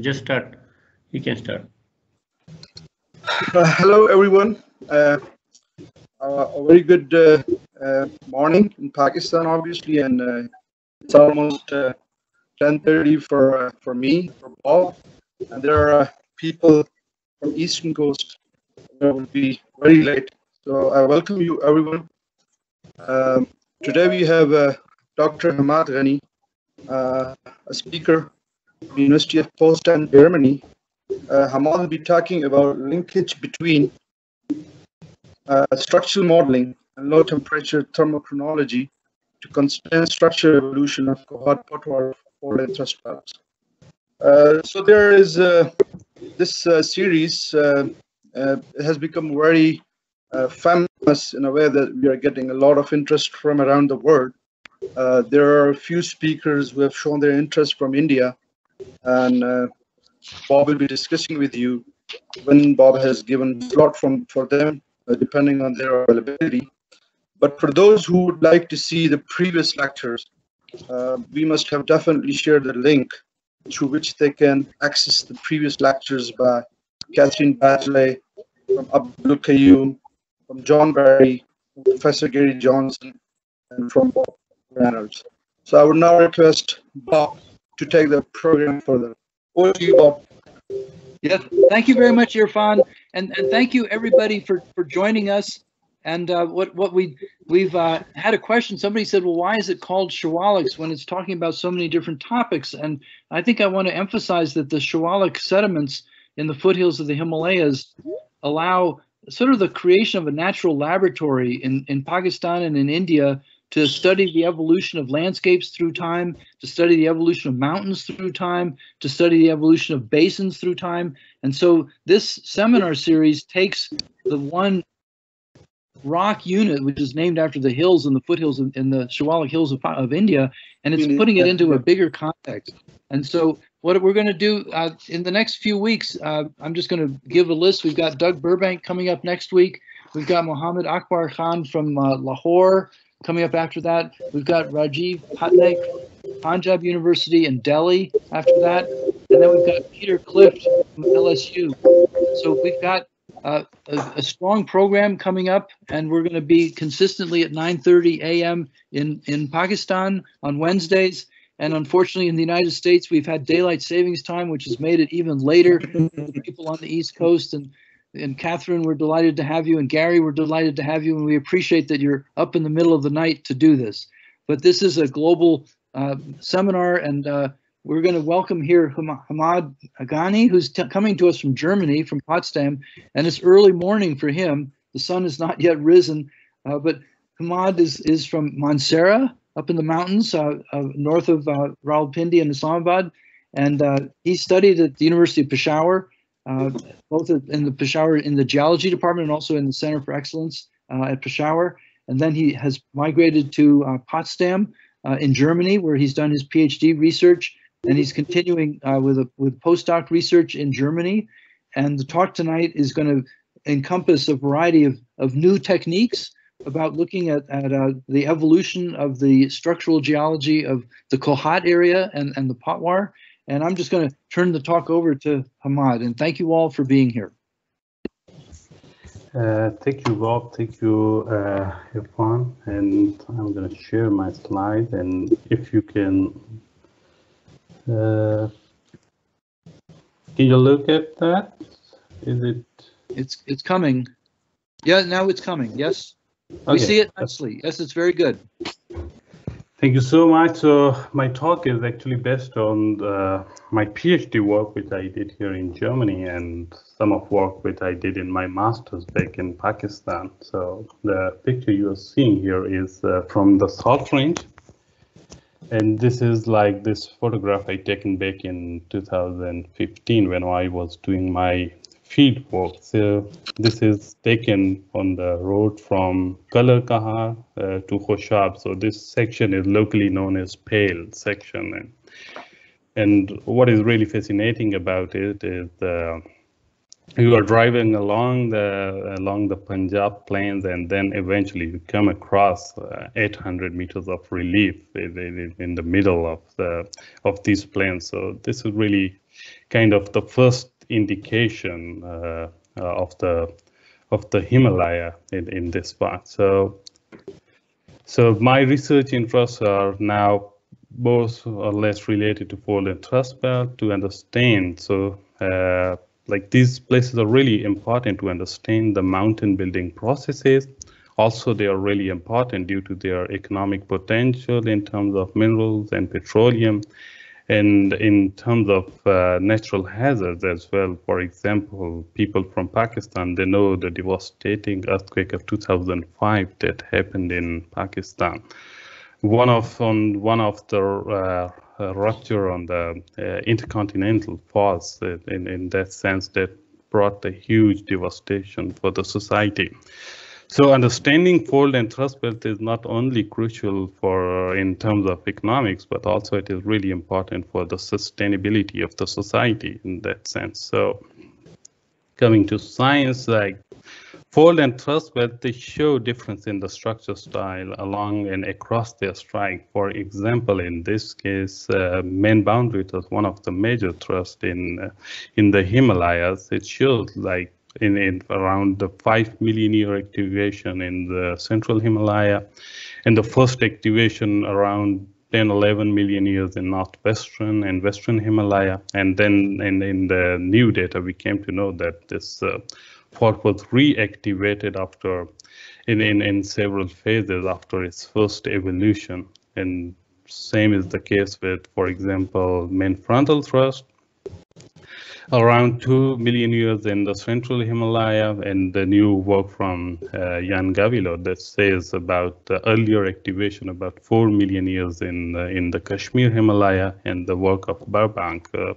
just start. You can start. Uh, hello, everyone. Uh, uh, a very good uh, uh, morning in Pakistan, obviously, and uh, it's almost 10:30 for for me, for Bob, and there are people from Eastern Coast that will be very late. So I welcome you, everyone. Um, today we have Dr. Humaad Ghani, a speaker University of Potsdam, Germany. Uh, Humaad will be talking about linkage between uh, structural modeling and low temperature thermochronology to constrain structural evolution of Kohat potwar fold thrust belts. Uh, so there is uh, this uh, series uh, uh, has become very famous in a way that we are getting a lot of interest from around the world. there are a few speakers who have shown their interest from India and uh, Bob will be discussing with you when Bob has given slot from for them, uh, depending on their availability. But for those who would like to see the previous lectures, uh, we must have definitely shared the link through which they can access the previous lectures by Catherine Badgley, from Abdul Qayyum, from John Barry, from Professor Gary Johnson, and from Bob Reynolds. So I would now request Bob to take the program further. Over to you. Yes, thank you very much, Irfan, and and thank you everybody for for joining us. And uh, what what we we've uh, had a question. Somebody said, "Well, why is it called Siwaliks when it's talking about so many different topics?" And I think I want to emphasize that the Siwalik sediments in the foothills of the Himalayas allow sort of the creation of a natural laboratory in in Pakistan and in India to study the evolution of landscapes through time, to study the evolution of mountains through time, to study the evolution of basins through time. And so this seminar series takes the one rock unit, which is named after the hills and the foothills in, in the Siwalik Hills of, of, India, and it's putting it into a bigger context. And so what we're going to do uh, in the next few weeks, uh, I'm just going to give a list. We've got Doug Burbank coming up next week. We've got Mohammed Akbar Khan from uh, Lahore. Coming up after that, we've got Rajiv Patnaik, Punjab University in Delhi after that. And then we've got Peter Clift from LSU. So we've got uh, a, a, strong program coming up, and we're going to be consistently at 9:30 a.m. in in Pakistan on Wednesdays. And unfortunately, in the United States, we've had daylight savings time, which has made it even later for people on the East Coast. And and Catherine, we're delighted to have you, and Gary, we're delighted to have you, and we appreciate that you're up in the middle of the night to do this. But this is a global uh, seminar, and uh, we're going to welcome here Humaad Ghani, who's coming to us from Germany, from Potsdam, and it's early morning for him. The sun has not yet risen, uh, but Humaad is, is from Mansehra, up in the mountains uh, north of uh, Rawalpindi and Islamabad, and uh, he studied at the University of Peshawar uh, both in the Peshawar in the geology department and also in the Center for Excellence uh, at Peshawar. And then he has migrated to uh, Potsdam uh, in Germany, where he's done his PhD research, and he's continuing with a, with postdoc research in Germany. And the talk tonight is going to encompass a variety of, of new techniques about looking at, at uh, the evolution of the structural geology of the Kohat area and, and the Potwar, and I'm just going to turn the talk over to Humaad. And thank you all for being here. Uh, thank you, Bob. Thank you, uh, Irfan. And I'm going to share my slide. And if you can, uh, can you look at that? Is it? It's it's coming. Yeah, now it's coming. Yes, okay. we see it nicely. Yes, it's very good. Thank you so much. So my talk is actually based on the, my PhD work, which I did here in Germany, and some of work which I did in my master's back in Pakistan. So the picture you are seeing here is uh, from the Salt Range. And this is like this photograph I taken back in 2015 when I was doing my field work. So this is taken on the road from Kalar Kahar uh, to Khushab. So this section is locally known as Pail section. And, and what is really fascinating about it is uh, you are driving along the along the Punjab plains and then eventually you come across uh, 800 meters of relief in, in, in, the middle of the of these plains. So this is really kind of the first indication uh, of the of the Himalaya in, in this part. So, so my research interests are now more or less related to fold and thrust belt to understand. So, uh, like these places are really important to understand the mountain building processes. Also, they are really important due to their economic potential in terms of minerals and petroleum and in terms of uh, natural hazards as well, for example, people from Pakistan, they know the devastating earthquake of 2005 that happened in Pakistan. One of on one of the uh, uh, rupture on the uh, intercontinental faults uh, in, in that sense that brought a huge devastation for the society. So understanding fold and thrust belt is not only crucial for in terms of economics, but also it is really important for the sustainability of the society in that sense. So coming to science, like fold and thrust belt, they show difference in the structure style along and across their strike. For example, in this case, uh, main boundary was one of the major thrust in uh, in the Himalayas. It shows like in, in around the 5 million year activation in the central Himalaya and the first activation around 10, 11 million years in northwestern and western Himalaya. And then in, in the new data, we came to know that this uh, fault was reactivated after in, in, in several phases after its first evolution. And same is the case with, for example, main frontal thrust around 2 million years in the central Himalaya and the new work from uh, Yann Gavillot that says about the earlier activation about 4 million years in, uh, in the Kashmir Himalaya and the work of Burbank uh,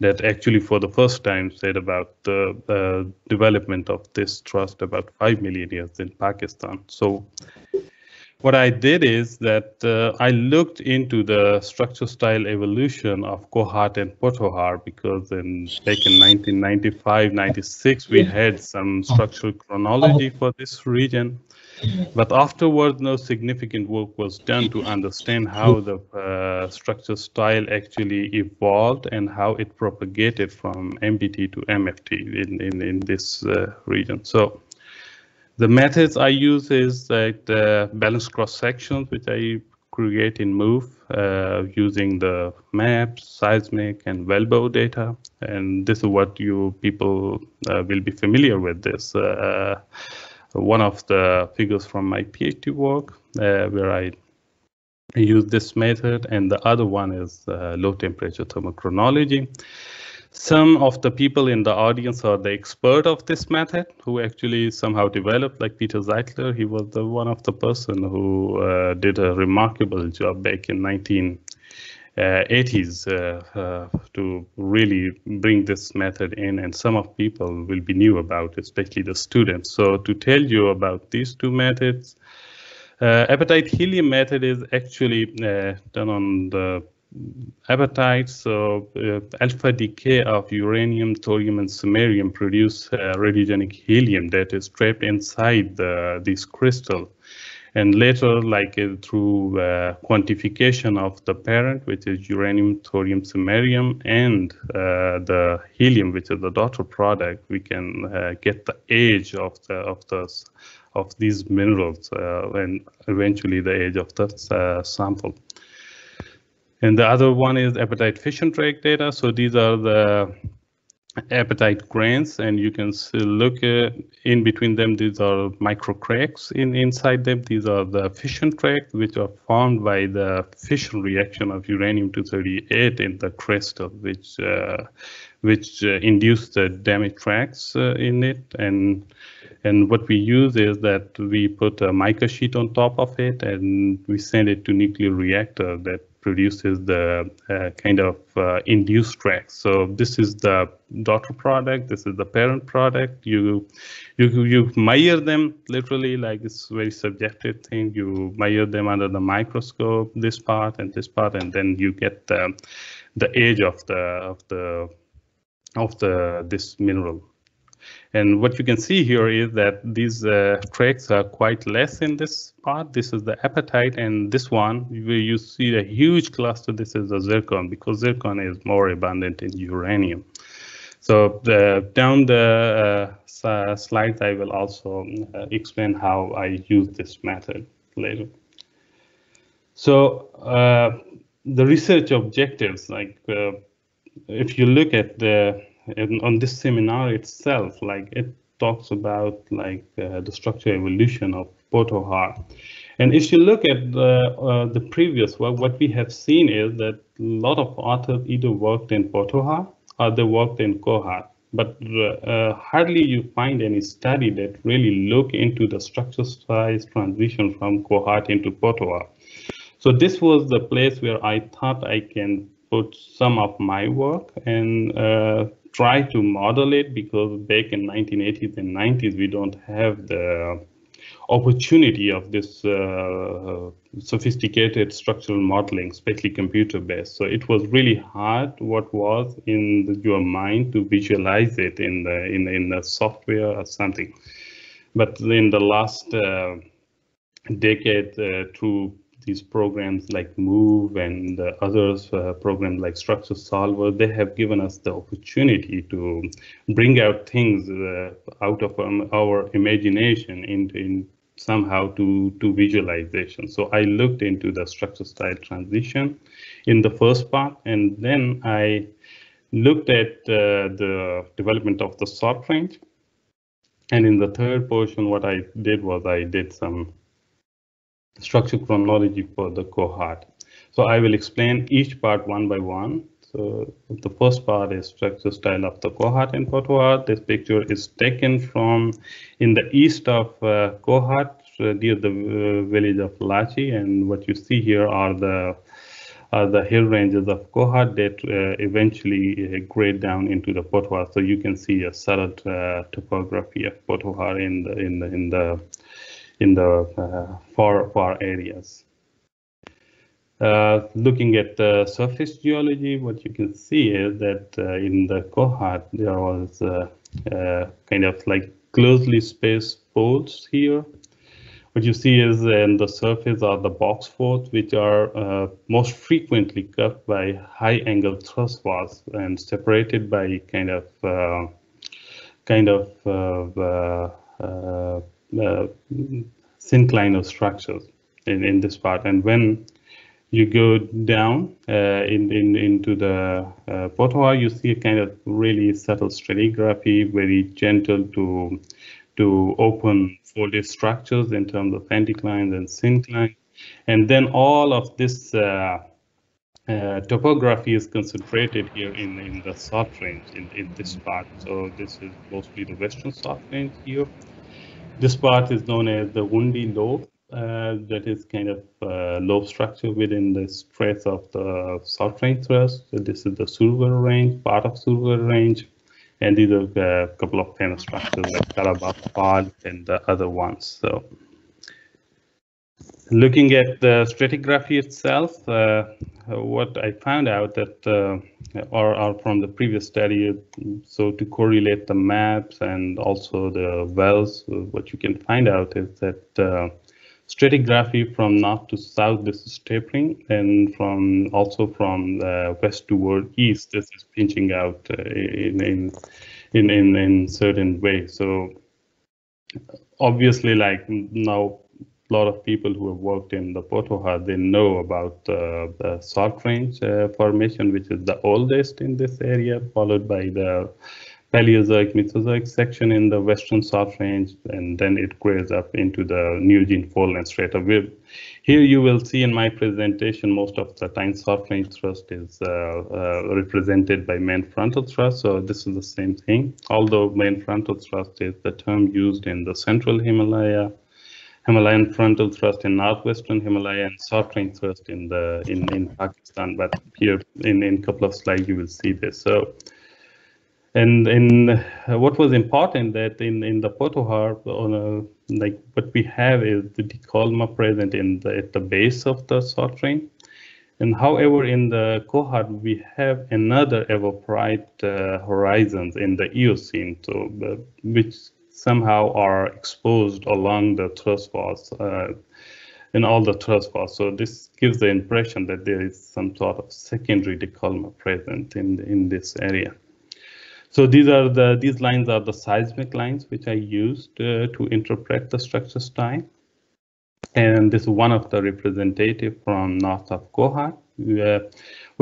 that actually for the first time said about the uh, development of this thrust about 5 million years in Pakistan. So what I did is that uh, I looked into the structure style evolution of Kohat and Potohar because in back in 1995, 96, we had some structural chronology for this region. But afterward, no significant work was done to understand how the uh, structure style actually evolved and how it propagated from MBT to MFT in, in, in this uh, region. So the methods I use is like the balanced cross sections, which I create in Move uh, using the maps, seismic, and Wellbore data. And this is what you people uh, will be familiar with this. Uh, one of the figures from my PhD work uh, where I use this method, and the other one is uh, low temperature thermochronology. Some of the people in the audience are the expert of this method who actually somehow developed, like Peter Zeitler. He was the one of the person who uh, did a remarkable job back in 1980s uh, uh, to really bring this method in. And some of people will be new about, especially the students. So to tell you about these two methods, uh, apatite helium method is actually uh, done on the apatite. So uh, alpha decay of uranium, thorium, and samarium produce uh, radiogenic helium that is trapped inside the, this crystal. And later, like uh, through uh, quantification of the parent, which is uranium, thorium, samarium, and uh, the helium, which is the daughter product, we can uh, get the age of the of the of these minerals and eventually the age of the sample. And the other one is apatite fission track data. So these are the apatite grains and you can look uh, in between them these are micro cracks in inside them these are the fission tracks which are formed by the fission reaction of uranium 238 in the crystal which uh, which uh, induce the damage tracks uh, in it and and what we use is that we put a mica sheet on top of it and we send it to nuclear reactor that produces the uh, kind of uh, induced tracks. So this is the daughter product. This is the parent product. You you you measure them literally like it's very subjective thing. You measure them under the microscope, this part and this part, and then you get the the age of the of the of the this mineral. And what you can see here is that these uh, tracks are quite less in this part. This is the apatite, and this one, where you see a huge cluster, this is the zircon, because zircon is more abundant in uranium. So the, down the uh, slides, I will also uh, explain how I use this method later. So uh, the research objectives, like uh, if you look at the on this seminar itself, like it talks about like uh, the structural evolution of Potohar. And if you look at the, uh, the previous work, what we have seen is that a lot of authors either worked in Potohar or they worked in Kohat. But uh, hardly you find any study that really look into the structure size transition from Kohat into Potohar. So this was the place where I thought I can put some of my work and uh, try to model it because back in 1980s and 90s, we don't have the opportunity of this uh, sophisticated structural modeling, especially computer-based. So it was really hard what was in the, your mind to visualize it in the in, in the software or something. But in the last uh, decade, uh, through these programs like Move and the others uh, programs like Structure Solver, they have given us the opportunity to bring out things uh, out of um, our imagination into in somehow to, to visualization. So I looked into the structure style transition in the first part, and then I looked at uh, the development of the salt range. And in the third portion, what I did was I did some structure chronology for the Kohat. So I will explain each part one by one. So the first part is structure style of the Kohat and Potohar. This picture is taken from in the east of uh, Kohat uh, near the uh, village of Lachi. And what you see here are the are the hill ranges of Kohat that uh, eventually uh, grade down into the Potohar. So you can see a subtle uh, topography of Potohar in the in the in the in the uh, far far areas. Uh, looking at the surface geology, what you can see is that uh, in the Kohat there was kind of like closely spaced folds here. What you see is in the surface are the box folds, which are uh, most frequently cut by high angle thrust faults and separated by kind of uh, kind of uh, syncline of structures in, in this part. And when you go down uh, in, in, into the uh, you see a kind of really subtle stratigraphy, very gentle to to open folded structures in terms of anticlines and synclines. And then all of this uh, uh, topography is concentrated here in, in the salt range in, in this part. So this is mostly the western salt range here. This part is known as the Wundi lobe. Uh, that is kind of uh, lobe structure within the stress of the salt range thrust. So this is the Surghar range, part of Surghar range, and these are a couple of famous structures like Karabakh pod and the other ones. So looking at the stratigraphy itself, uh, what I found out that, uh, or, or, from the previous study, so to correlate the maps and also the wells, what you can find out is that uh, stratigraphy from north to south, this is tapering, and from also from west toward east, this is pinching out uh, in, in, in, in, in certain way. So obviously, like now lot of people who have worked in the Potohar, they know about uh, the salt range uh, formation, which is the oldest in this area, followed by the Paleozoic, Mesozoic section in the western salt range, and then it grades up into the Neogene foreland strata. Here you will see in my presentation, most of the time salt range thrust is uh, uh, represented by main frontal thrust, so this is the same thing. Although main frontal thrust is the term used in the central Himalaya, Himalayan frontal thrust in northwestern Himalaya and salt range thrust in the in in Pakistan. But here in in couple of slides you will see this. So, and in uh, what was important that in in the Potohar on a, like what we have is the décollement present in the at the base of the salt. And however, in the Kohat, we have another evaporite uh, horizons in the Eocene, so the, which somehow are exposed along the thrust faults, uh, in all the thrust. So this gives the impression that there is some sort of secondary décollement present in, in this area. So these are the these lines are the seismic lines which I used uh, to interpret the structure style. And this is one of the representative from north of Kohat.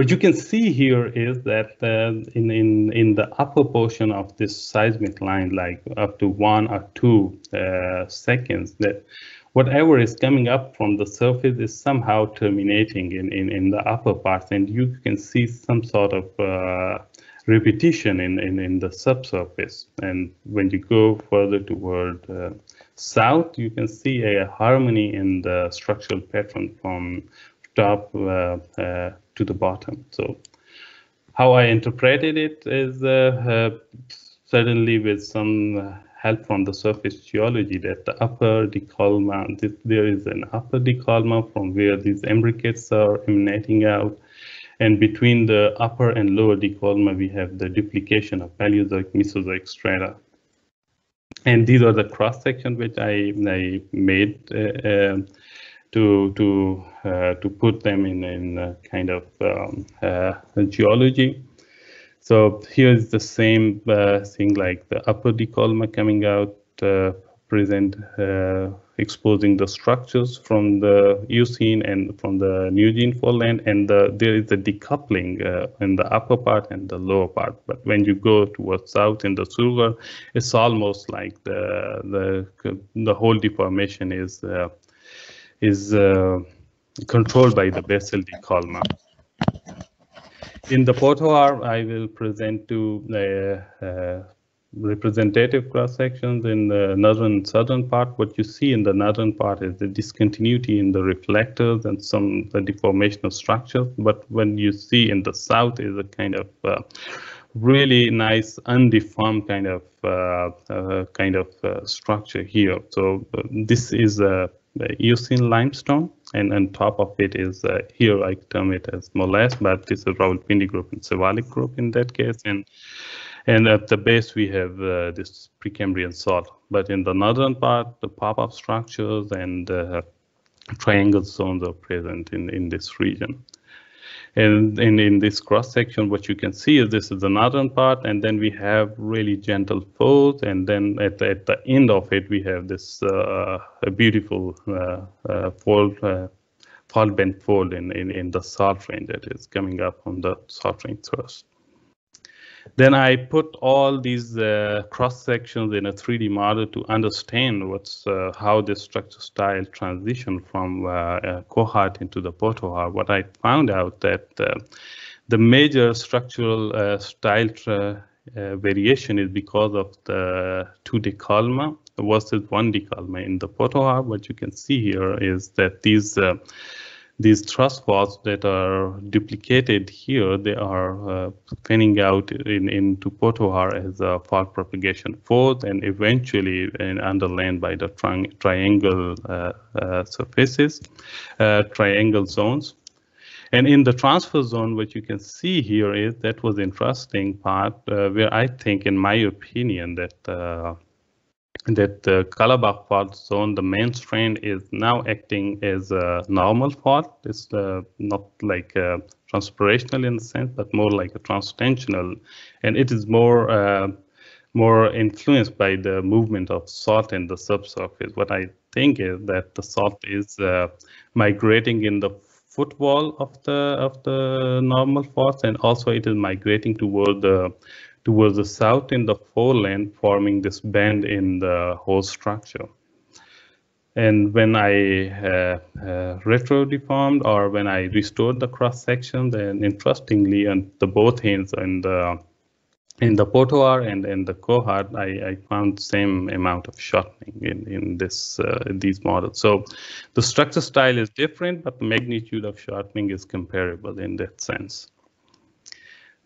What you can see here is that uh, in, in, in the upper portion of this seismic line, like up to one or two uh, seconds, that whatever is coming up from the surface is somehow terminating in, in, in the upper parts, and you can see some sort of uh, repetition in, in, in the subsurface. And when you go further toward uh, south, you can see a harmony in the structural pattern from top uh, uh, to the bottom. So how I interpreted it is uh, certainly with some help from the surface geology that the upper décollement, there is an upper décollement from where these imbricates are emanating out. And between the upper and lower décollement, we have the duplication of Paleozoic, Mesozoic strata. And these are the cross sections which I, I made uh, uh, to to uh, to put them in in kind of um, uh, geology. So here is the same uh, thing like the upper décollement coming out uh, present exposing the structures from the Eocene and from the Neogene foreland, and the, there is a decoupling uh, in the upper part and the lower part. But when you go towards south in the Surghar, it's almost like the the the whole deformation is uh, is uh, controlled by the basal décollement. In the Potohar, I will present the uh, representative cross sections in the northern and southern part. What you see in the northern part is the discontinuity in the reflectors and some the deformation of structures. But when you see in the south is a kind of uh, really nice undeformed kind of uh, uh, kind of uh, structure here. So this is a Eocene limestone, and on top of it is uh, here I term it as molasse, but this is Rawalpindi group and Siwalik group in that case, and and at the base we have uh, this Precambrian salt. But in the northern part, the pop-up structures and uh, triangle zones are present in in this region. And in, in this cross section, what you can see is this is the northern part, and then we have really gentle folds, and then at the, at the end of it, we have this uh, beautiful uh, uh, fold, uh, bent fold in, in, in the salt range that is coming up on the salt range thrust. Then I put all these uh, cross sections in a 3D model to understand what's uh, how this structure style transition from uh, uh Kohat into the Potohar. What I found out that uh, the major structural uh, style variation is because of the two décollement versus one décollement in the Potohar. What you can see here is that these these thrust faults that are duplicated here, they are uh, fanning out in, into Potohar as a fault propagation fault and eventually in underlain by the tri triangle uh, uh, surfaces, uh, triangle zones. And in the transfer zone, what you can see here is that was interesting part uh, where I think, in my opinion, that uh, that the Kalabagh fault zone, the main strain is now acting as a normal fault. It's uh, not like uh, transpressional in the sense, but more like a transtensional, and it is more uh, more influenced by the movement of salt in the subsurface. What I think is that the salt is uh, migrating in the footwall of the of the normal faults, and also it is migrating toward the towards the south in the foreland, forming this bend in the whole structure. And when I uh, uh, retro deformed or when I restored the cross section, then interestingly, on the both ends in the in the Potohar and in the Kohat, I, I found same amount of shortening in in this uh, these models. So the structure style is different, but the magnitude of shortening is comparable in that sense.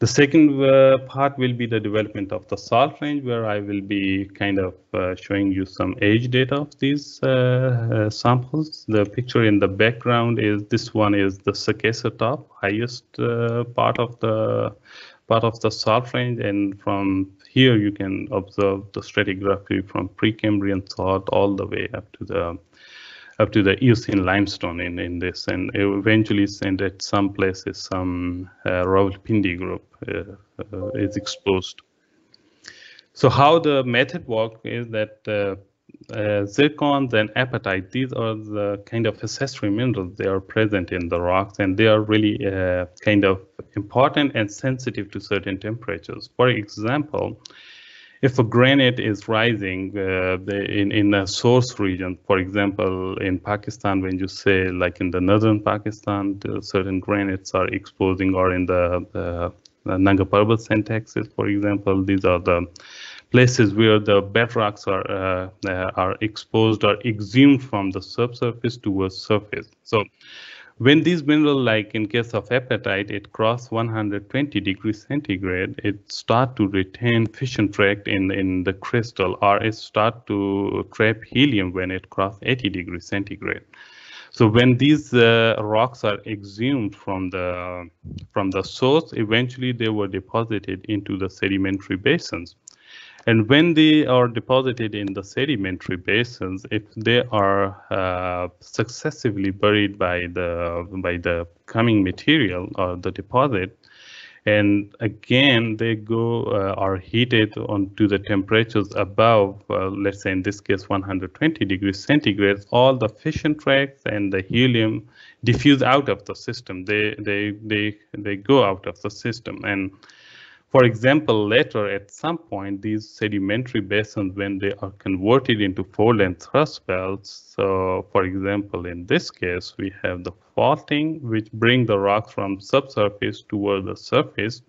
The second uh, part will be the development of the salt range, where I will be kind of uh, showing you some age data of these uh, uh samples. The picture in the background is this one is the Sakesar top, highest uh, part of the part of the salt range, and from here you can observe the stratigraphy from Precambrian salt all the way up to the up to the Eocene limestone in, in this, and eventually sent at some places some uh, Rawalpindi group uh, uh, is exposed. So how the method works is that uh, uh, zircons and apatite, these are the kind of accessory minerals they are present in the rocks and they are really uh, kind of important and sensitive to certain temperatures. For example, if a granite is rising uh, in, in a source region, for example, in Pakistan, when you say like in the northern Pakistan, certain granites are exposing or in the, the, Nanga Parbat syntaxes, for example, these are the places where the bedrocks are uh, uh, are exposed or exhumed from the subsurface towards surface. So when these mineral, like in case of apatite, it cross 120 degrees centigrade, it start to retain fission track in, in the crystal or it start to trap helium when it cross 80 degrees centigrade. So when these uh, rocks are exhumed from the from the source, eventually they were deposited into the sedimentary basins. And when they are deposited in the sedimentary basins, if they are uh, successively buried by the by the coming material or the deposit, and again they go uh, are heated onto the temperatures above, uh, let's say in this case 120 degrees centigrade, all the fission tracks and the helium diffuse out of the system. They they they they go out of the system and for example, later at some point, these sedimentary basins, when they are converted into and thrust belts, so for example, in this case, we have the faulting, which bring the rocks from subsurface toward the surface.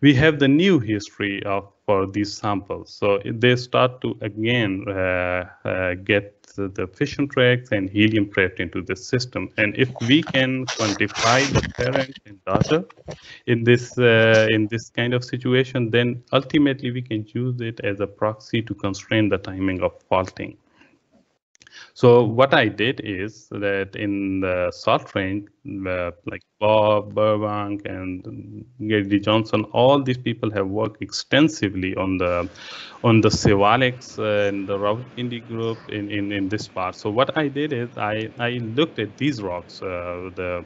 We have the new history of for these samples. So they start to again uh, uh, get the, the fission tracks and helium trapped into the system. And if we can quantify the parent and daughter in this uh, in this kind of situation, then ultimately we can use it as a proxy to constrain the timing of faulting. So what I did is that in the salt range, uh, like Bob Burbank and Gary Johnson, all these people have worked extensively on the on the Siwaliks and the Rawalpindi group in, in, in this part. So what I did is I, I looked at these rocks, uh, the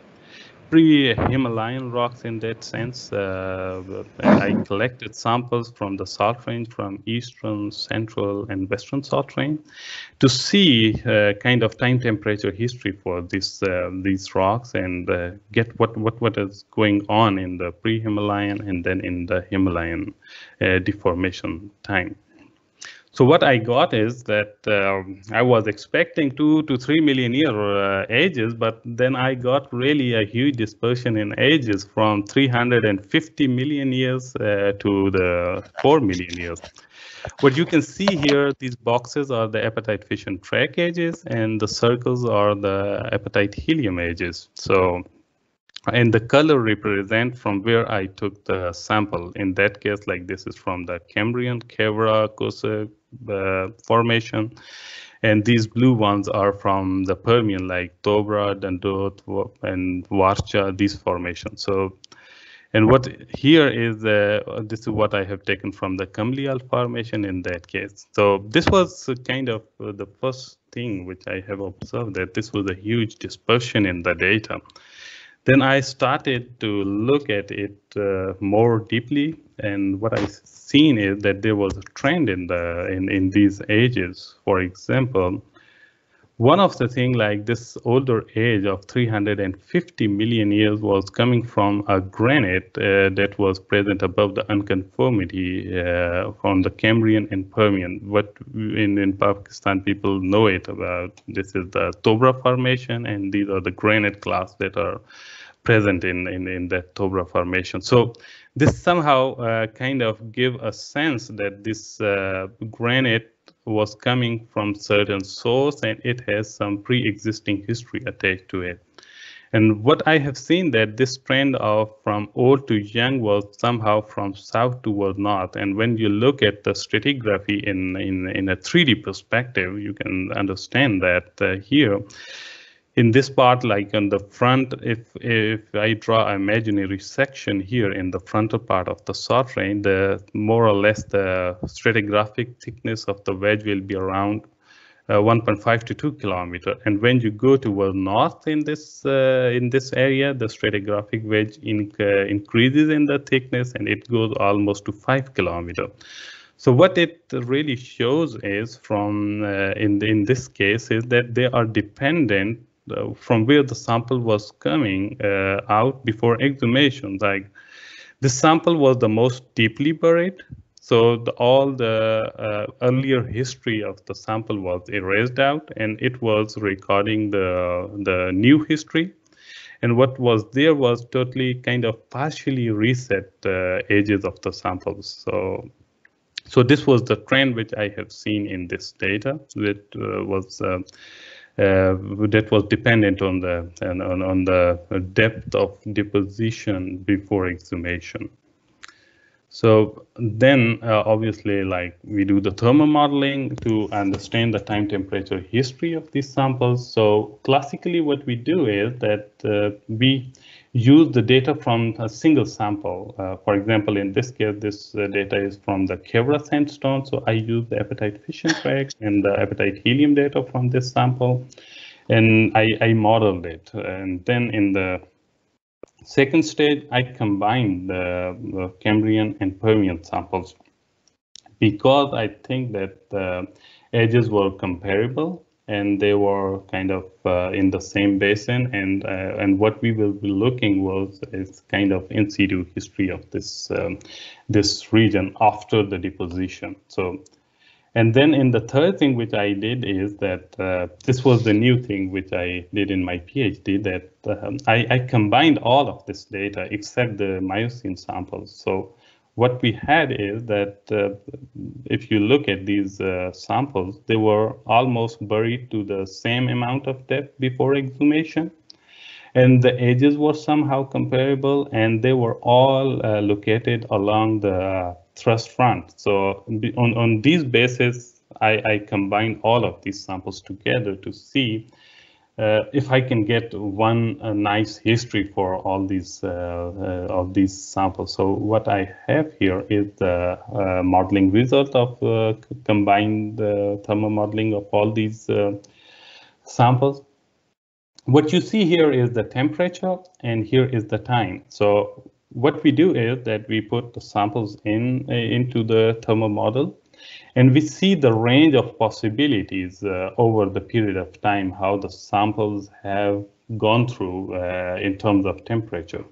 pre-Himalayan rocks in that sense. Uh, I collected samples from the salt range from eastern, central, and western salt range to see uh, kind of time temperature history for this uh, these rocks and uh, get what, what what is going on in the pre-Himalayan and then in the Himalayan uh, deformation time. So what I got is that um, I was expecting two to three million year uh, ages, but then I got really a huge dispersion in ages from 350 million years uh, to the 4 million years. What you can see here, these boxes are the apatite fission track ages and the circles are the apatite helium ages. So and the color represent from where I took the sample. In that case, like this is from the Cambrian, Khewra, Kussak uh, formation. And these blue ones are from the Permian, like Tobra, Dandot, and Warcha, these formations. So, and what here is, uh, this is what I have taken from the Kamlial formation in that case. So this was kind of uh, the first thing which I have observed that this was a huge dispersion in the data. Then I started to look at it uh, more deeply, and what I've seen is that there was a trend in the in in these ages. For example, one of the thing like this older age of 350 million years was coming from a granite uh, that was present above the unconformity uh, from the Cambrian and Permian. What in, in Pakistan people know it about. This is the Tobra formation and these are the granite class that are present in, in, in the Tobra formation. So this somehow uh, kind of give a sense that this uh, granite was coming from certain source and it has some pre-existing history attached to it. And what I have seen that this trend of from old to young was somehow from south toward north. And when you look at the stratigraphy in, in, in a 3D perspective, you can understand that uh, here in this part, like on the front, if if I draw an imaginary section here in the frontal part of the salt range, the more or less the stratigraphic thickness of the wedge will be around uh, 1.5 to 2 kilometer. And when you go toward north in this uh, in this area, the stratigraphic wedge uh, increases in the thickness and it goes almost to 5 kilometer. So what it really shows is from uh, in in this case is that they are dependent from where the sample was coming uh, out before exhumation. Like the sample was the most deeply buried. So the, all the uh, earlier history of the sample was erased out and it was recording the, the new history. And what was there was totally kind of partially reset uh, ages of the samples. So, so this was the trend which I have seen in this data that uh, was uh, that was dependent on the on, on the depth of deposition before exhumation. So then uh, obviously like we do the thermal modeling to understand the time temperature history of these samples. So classically what we do is that uh, we use the data from a single sample. Uh, for example, in this case, this uh, data is from the Khewra sandstone. So I use the apatite fission tracks and the apatite helium data from this sample. And I, I modeled it. And then in the second stage, I combined the, the Cambrian and Permian samples because I think that the edges were comparable and they were kind of uh, in the same basin. And uh, and what we will be looking was is kind of in situ history of this um, this region after the deposition. So and then in the third thing which I did is that uh, this was the new thing which I did in my PhD that um, I, I combined all of this data except the Miocene samples. So what we had is that uh, if you look at these uh, samples, they were almost buried to the same amount of depth before exhumation. And the edges were somehow comparable and they were all uh, located along the thrust front. So on, on these basis, I, I combined all of these samples together to see if I can get one nice history for all these uh, uh, of these samples. So what I have here is the uh, modeling result of uh, combined thermal modeling of all these samples. What you see here is the temperature and here is the time. So what we do is that we put the samples in into the thermal model and we see the range of possibilities uh, over the period of time, how the samples have gone through uh, in terms of temperature.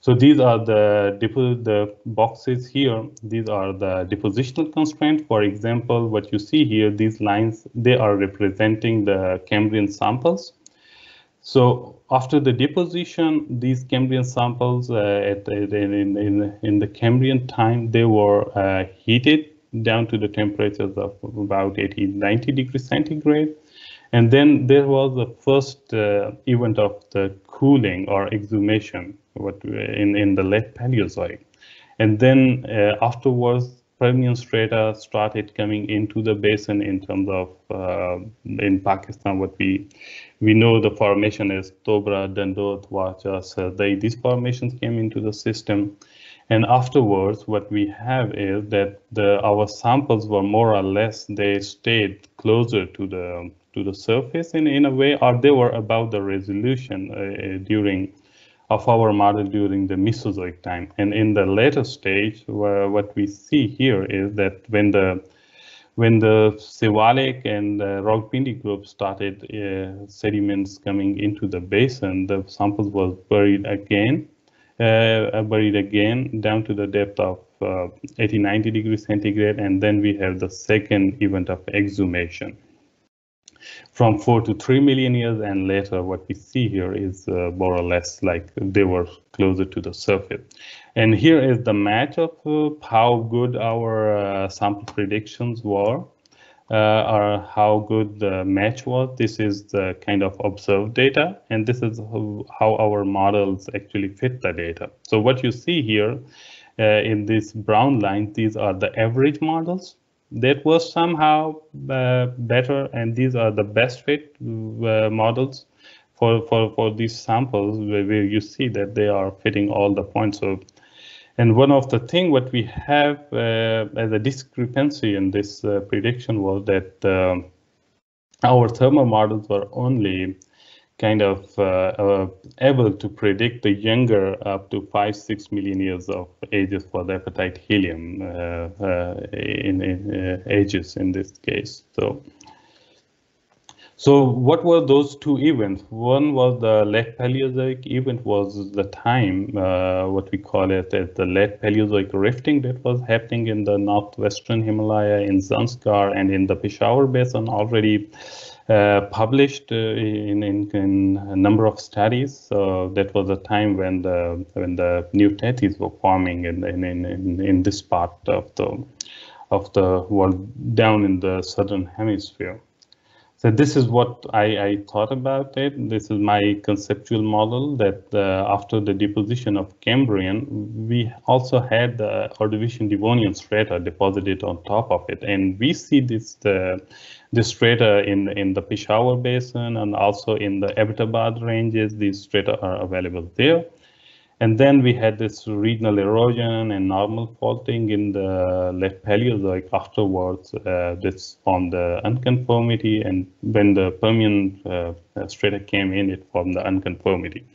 So these are the, the boxes here. These are the depositional constraints. For example, what you see here, these lines, they are representing the Cambrian samples. So after the deposition, these Cambrian samples uh, at, in, in, in the Cambrian time, they were uh, heated down to the temperatures of about 80, 90 degrees centigrade. And then there was the first uh, event of the cooling or exhumation what in, in the late Paleozoic. And then uh, afterwards, Permian strata started coming into the basin in terms of uh, in Pakistan, what we we know the formation is Tobra, Dandot, Warcha, Sardhai. These formations came into the system. And afterwards, what we have is that the our samples were more or less they stayed closer to the to the surface in in a way, or they were about the resolution uh, uh, during of our model during the Mesozoic time. And in the later stage, what we see here is that when the when the Siwalik and the Rawalpindi group started uh, sediments coming into the basin, the samples was buried again uh, buried again down to the depth of uh, 80, 90 degrees centigrade. And then we have the second event of exhumation from four to three million years and later what we see here is uh, more or less like they were closer to the surface and here is the match of uh, how good our uh, sample predictions were uh, are how good the match was. This is the kind of observed data, and this is how our models actually fit the data. So what you see here uh, in this brown line, these are the average models that was somehow uh, better, and these are the best fit uh, models for, for, for these samples where, where you see that they are fitting all the points. So and one of the thing what we have uh, as a discrepancy in this uh, prediction was that uh, our thermal models were only kind of uh, uh, able to predict the younger up to five, six million years of ages for the apatite helium uh, in, in ages in this case. So so what were those two events? One was the late Paleozoic event was the time, uh, what we call it as the late Paleozoic rifting that was happening in the northwestern Himalaya, in Zanskar and in the Peshawar Basin already uh, published uh, in, in, in, a number of studies. So that was a time when the when the new tethys were forming in, in, in, in this part of the of the world down in the southern hemisphere. This is what I, I, thought about it. This is my conceptual model that uh, after the deposition of Cambrian, we also had the Ordovician Devonian strata deposited on top of it. And we see this this strata in, in the Peshawar Basin and also in the Abbottabad ranges. These strata are available there. And then we had this regional erosion and normal faulting in the late Paleozoic afterwards. Uh, this formed the unconformity, and when the Permian uh, strata came in, it formed the unconformity.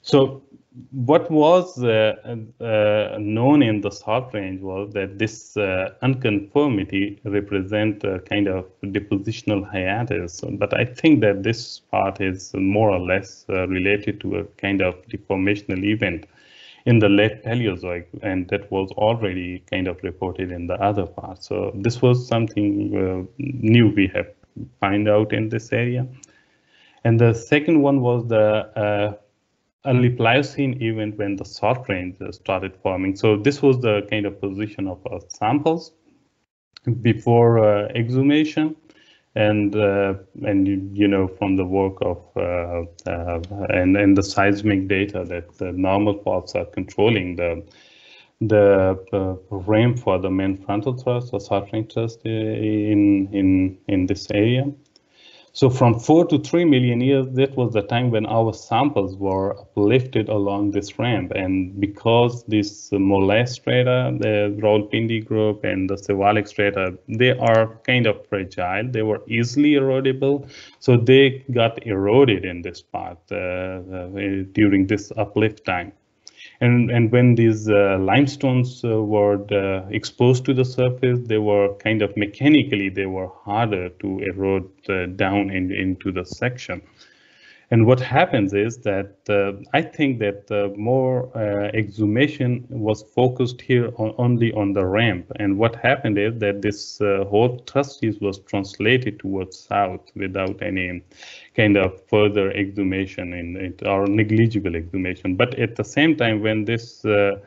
So what was uh, uh, known in the salt range was that this uh, unconformity represent a kind of depositional hiatus. But I think that this part is more or less related to a kind of deformational event in the late Paleozoic, and that was already kind of reported in the other part. So this was something uh, new we have find out in this area. And the second one was the uh, early Pliocene event when the salt range started forming. So this was the kind of position of our samples before uh, exhumation and uh, and you know from the work of uh, uh, and and the seismic data that the normal faults are controlling the the uh, ramp for the main frontal thrust or salt range thrust uh, in in in this area so from four to three million years, that was the time when our samples were uplifted along this ramp. And because this molasse strata, the Rawalpindi group and the Siwalik strata, they are kind of fragile. They were easily erodible. So they got eroded in this part uh, uh, during this uplift time. And, and when these uh, limestones uh, were uh, exposed to the surface, they were kind of mechanically, they were harder to erode uh, down in, into the section. And what happens is that uh, I think that uh, more uh, exhumation was focused here on, only on the ramp. And what happened is that this uh, whole thrust sheet was translated towards south without any kind of further exhumation in it or negligible exhumation. But at the same time, when this uh,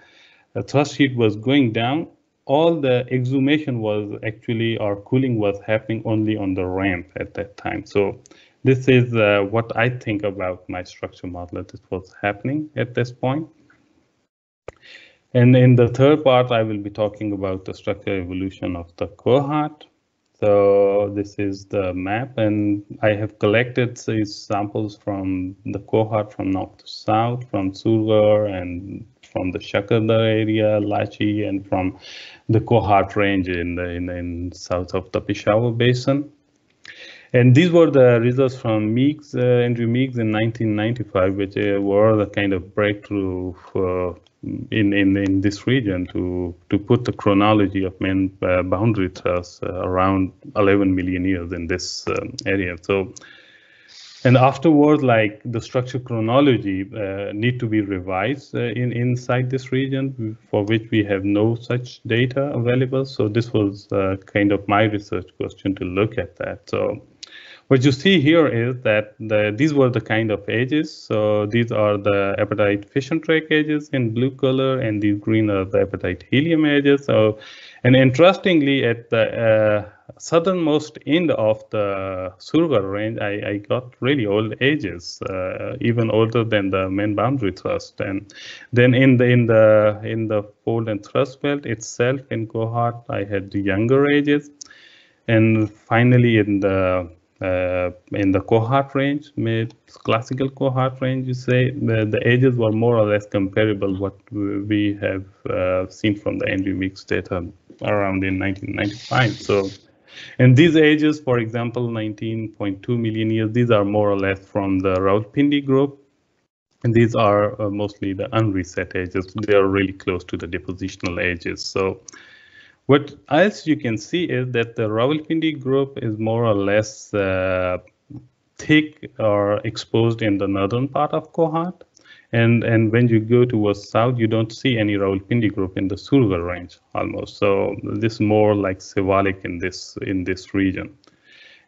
thrust sheet was going down, all the exhumation was actually or cooling was happening only on the ramp at that time. So this is uh, what I think about my structure model that was happening at this point. And in the third part, I will be talking about the structure evolution of the Kohat. So this is the map, and I have collected these samples from the Kohat from north to south, from Surghar and from the Shakardar area, Lachi, and from the Kohat range in the in, in south of the Peshawar Basin. And these were the results from Meigs, uh, Andrew Meigs in 1995, which uh, were the kind of breakthrough for, in, in, in this region to, to put the chronology of main uh, boundary thrusts uh, around 11 million years in this um, area. So, and afterwards, like the structure chronology uh, need to be revised uh, in inside this region, for which we have no such data available. So this was kind of my research question to look at that. So what you see here is that the, these were the kind of edges. So these are the apatite fission track edges in blue color, and these green are the apatite helium edges. So, and interestingly, at the southernmost end of the Surghar range, I, I got really old ages, uh, even older than the main boundary thrust. And then in the in the in the fold and thrust belt itself in Kohat, I had the younger ages, and finally in the uh, in the Kohat range, classical Kohat range, you say the, the ages were more or less comparable what we have uh, seen from the NVMix data around in 1995. So, and these ages, for example, 19.2 million years, these are more or less from the Rawalpindi group. And these are uh, mostly the unreset ages. They are really close to the depositional ages. So what else you can see is that the Rawalpindi group is more or less uh, thick or exposed in the northern part of Kohat. And, and when you go towards south, you don't see any Rawalpindi group in the Surghar range almost. So this is more like Shivalik in this in this region.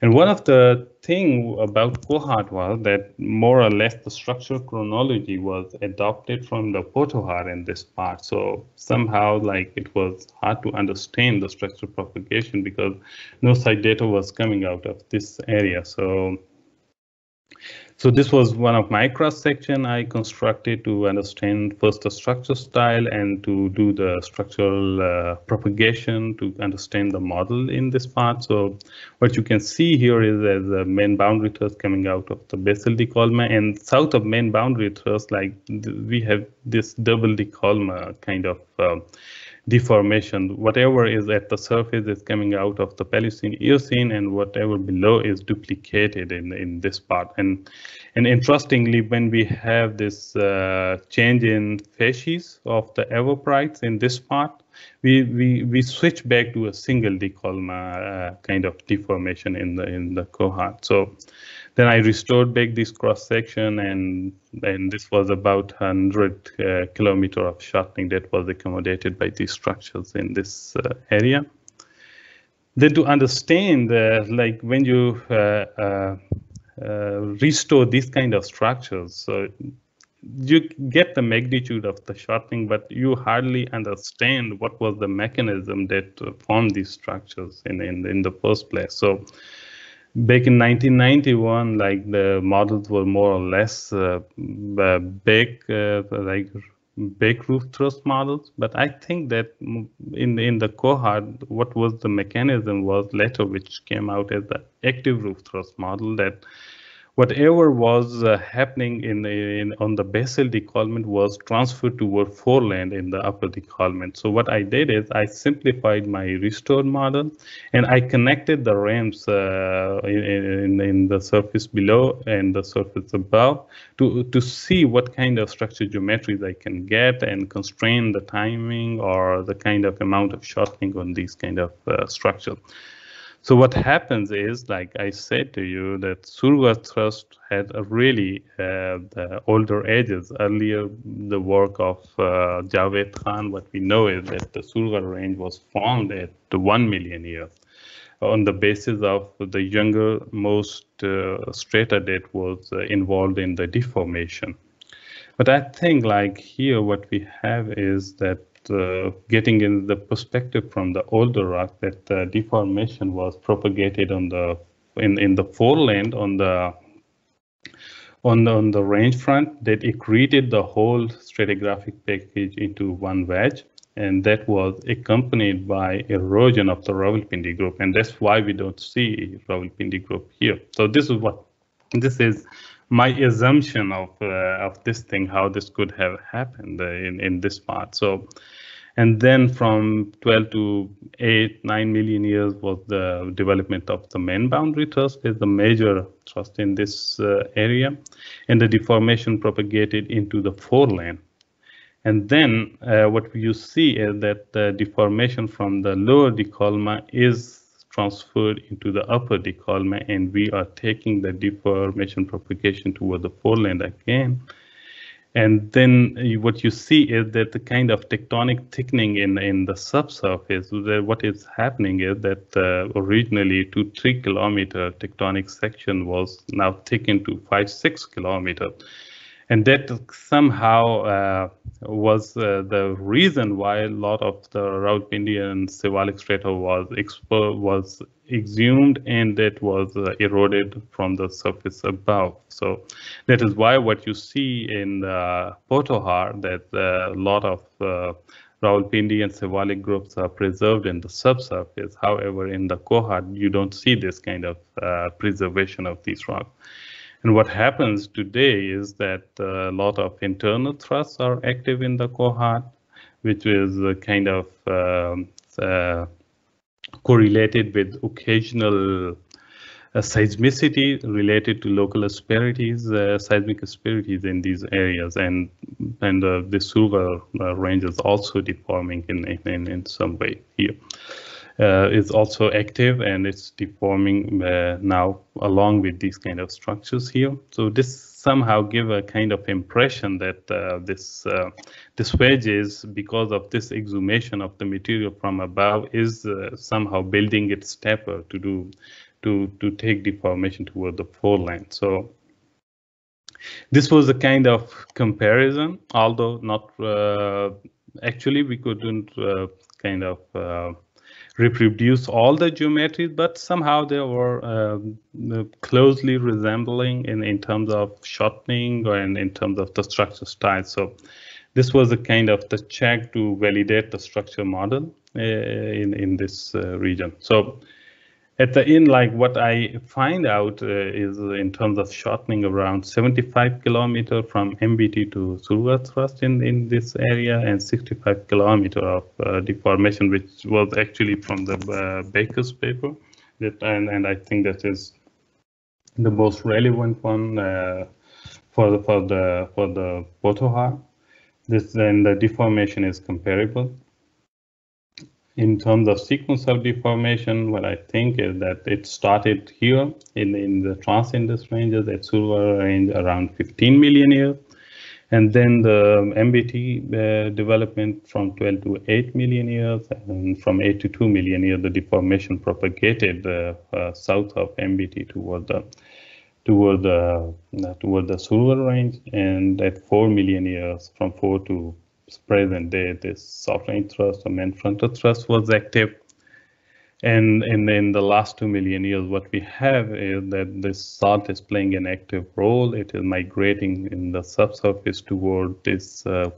And one of the thing about Kohat was that more or less the structural chronology was adopted from the Potohar in this part. So somehow like it was hard to understand the structural propagation because no site data was coming out of this area. So so this was one of my cross section I constructed to understand first the structure style and to do the structural uh, propagation to understand the model in this part. So what you can see here is as the main boundary thrust coming out of the basal décollement and south of main boundary thrust, like we have this double décollement kind of uh, deformation. Whatever is at the surface is coming out of the Paleocene Eocene and whatever below is duplicated in, in this part. And, and interestingly, when we have this uh, change in facies of the evaporites in this part, we, we, we switch back to a single décollement uh, kind of deformation in the, in the Kohat. So then I restored back this cross section and and this was about 100 uh, kilometer of shortening that was accommodated by these structures in this uh, area. Then to understand, uh, like when you uh, uh, uh, restore these kind of structures, so you get the magnitude of the shortening, but you hardly understand what was the mechanism that formed these structures in, in, in the first place. So back in 1991 like the models were more or less uh, big uh, like big roof thrust models. But i think that in in the Kohat what was the mechanism was later which came out as the active roof thrust model that whatever was uh, happening in, in on the basal décollement was transferred toward foreland in the upper décollement. So what I did is I simplified my restored model and I connected the ramps uh, in, in, in, the surface below and the surface above to, to see what kind of structure geometries I can get and constrain the timing or the kind of amount of shortening on these kind of uh, structures. So what happens is, like I said to you, that Surghar thrust had a really uh, the older ages. Earlier, the work of uh, Javed Khan, what we know is that the Surghar range was formed at 1 million years on the basis of the younger most uh, strata that was uh, involved in the deformation. But I think like here, what we have is that uh, getting in the perspective from the older rock that the deformation was propagated on the in in the foreland on the on the, on the range front that it created the whole stratigraphic package into one wedge and that was accompanied by erosion of the Rawalpindi group. And that's why we don't see Rawalpindi group here. So this is what this is my assumption of uh, of this thing how this could have happened uh, in in this part. So and then from 12 to 8 9 million years was the development of the main boundary thrust is the major thrust in this uh, area and the deformation propagated into the foreland and then uh, what you see is that the deformation from the lower décollement is transferred into the upper décollement and we are taking the deformation propagation toward the foreland again. And then what you see is that the kind of tectonic thickening in, in the subsurface, what is happening is that uh, originally two, three kilometer tectonic section was now thickened to five, six kilometer. And that somehow uh, was uh, the reason why a lot of the Rawalpindi and Shivalik strata was expo was exhumed and it was uh, eroded from the surface above. So that is why what you see in the Potohar that a lot of uh, Rawalpindi and Shivalik groups are preserved in the subsurface. However, in the Kohat, you don't see this kind of uh, preservation of these rocks. And what happens today is that a lot of internal thrusts are active in the Kohat, which is kind of um, uh, correlated with occasional uh, seismicity related to local asperities, uh, seismic asperities in these areas, and and uh, the Surghar uh, range is also deforming in in, in some way here. Uh, is also active and it's deforming uh, now along with these kind of structures here. So this somehow give a kind of impression that uh, this uh, this wedge is because of this exhumation of the material from above is uh, somehow building its taper to do to to take deformation toward the foreland. So this was a kind of comparison, although not uh, actually we couldn't kind of reproduce all the geometries, but somehow they were uh, closely resembling in, in terms of shortening or in, in terms of the structure style. So this was a kind of the check to validate the structure model uh, in, in this uh, region. So at the end, like what I find out uh, is in terms of shortening around 75 kilometer from MBT to Surghar thrust in, in this area and 65 kilometer of uh, deformation, which was actually from the uh, Baker's paper. That, and, and I think that is the most relevant one uh, for the for the for the Potohar. This then the deformation is comparable in terms of sequence of deformation, what I think is that it started here in, in the Trans-Indus ranges at Surghar range around 15 million years. And then the MBT uh, development from 12 to 8 million years, and from 8 to 2 million years, the deformation propagated uh, uh, south of MBT toward the toward the toward the Surghar range, and at 4 million years, from 4 to present day, this salt range thrust or main frontal thrust was active. And, and in the last two million years, what we have is that this salt is playing an active role. It is migrating in the subsurface toward this uh,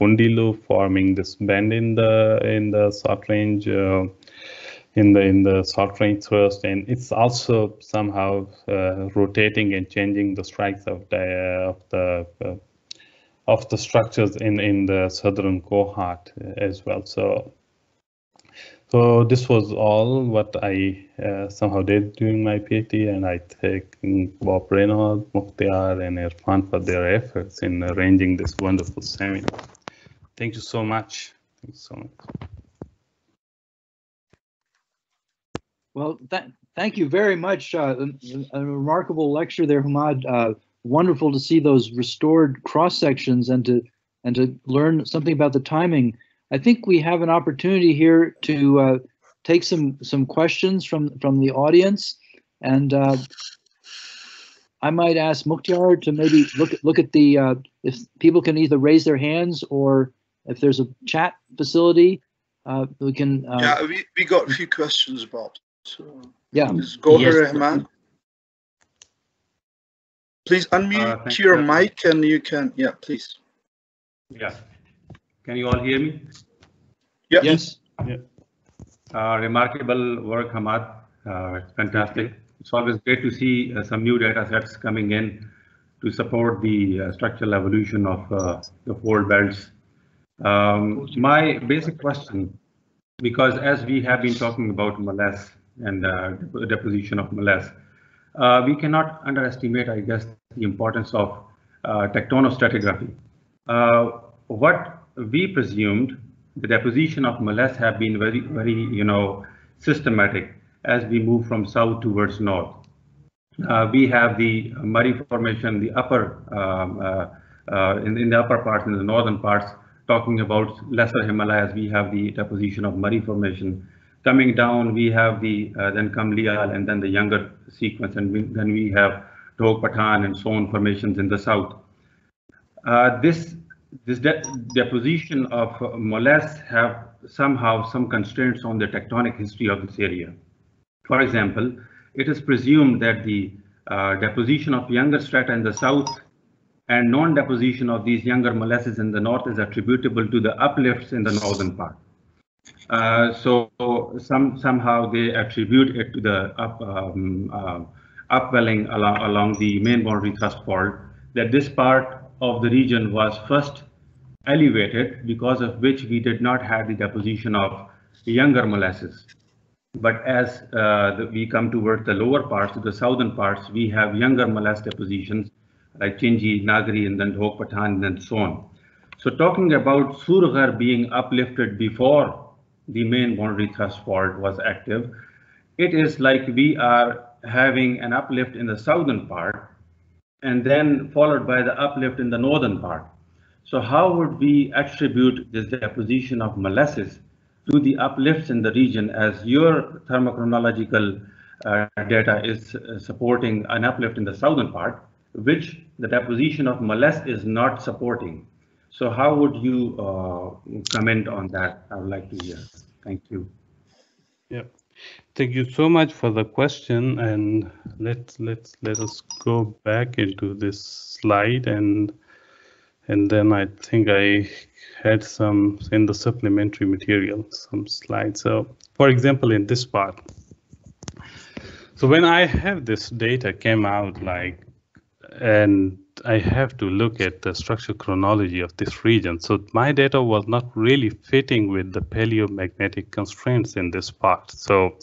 forming this bend in the in the salt range uh, in the in the salt range thrust, and it's also somehow uh, rotating and changing the strikes of the of the uh, of the structures in, in the southern Kohat as well. So, so this was all what I uh, somehow did during my PhD, and I thank Bob Reynolds, Mukhtiar, and Irfan for their efforts in arranging this wonderful seminar. Thank you so much. Thank you so much. Well, th thank you very much. Uh, a, a, remarkable lecture there, Humaad. Uh, wonderful to see those restored cross sections and to and to learn something about the timing. I think we have an opportunity here to uh, take some some questions from from the audience, and uh, I might ask Mukhtiar to maybe look at look at the uh, if people can either raise their hands or if there's a chat facility, uh, we can. Uh, yeah, we we got a few questions about. So yeah, go yes. Rahman. Please unmute uh, your mic and you can, yeah, please. Yeah. Can you all hear me? Yeah. Yes. Yeah. Uh, remarkable work, Humaad. Uh, fantastic. It's always great to see uh, some new data sets coming in to support the uh, structural evolution of uh, the fold belts. Um, my basic question, because as we have been talking about molasse and uh, deposition of molasse, uh, we cannot underestimate, I guess, the importance of uh, tectonostratigraphy. Uh, what we presumed, the deposition of molasse have been very, very, you know, systematic as we move from south towards north. Uh, we have the Murree Formation, the upper, um, uh, uh, in, in the upper parts, in the northern parts, talking about lesser Himalayas, we have the deposition of Murree Formation. Coming down, we have the uh, then Kamlial and then the younger sequence, and we, then we have Dhok Pathan and so on formations in the south. Uh, this this de deposition of molasses have somehow some constraints on the tectonic history of this area. For example, it is presumed that the uh, deposition of younger strata in the south and non-deposition of these younger molasses in the north is attributable to the uplifts in the northern part. Uh, so some somehow they attribute it to the up, um, uh, upwelling along, along the main boundary thrust fault that this part of the region was first elevated because of which we did not have the deposition of younger molasses. But as uh, the, we come towards the lower parts, to the southern parts, we have younger molasse depositions like Chinji, Nagari, and then Dhok and so on. So talking about Surghar being uplifted before the main boundary thrust fault was active, it is like we are having an uplift in the southern part and then followed by the uplift in the northern part. So how would we attribute this deposition of molasses to the uplifts in the region as your thermochronological uh, data is uh, supporting an uplift in the southern part, which the deposition of molasses is not supporting. So how would you uh, comment on that? I would like to hear. Thank you. Yeah, thank you so much for the question. And let's let's let us go back into this slide and and then I think I had some in the supplementary material some slides. So for example, in this part. So when I have this data came out like and I have to look at the structure chronology of this region. So my data was not really fitting with the paleomagnetic constraints in this part. So,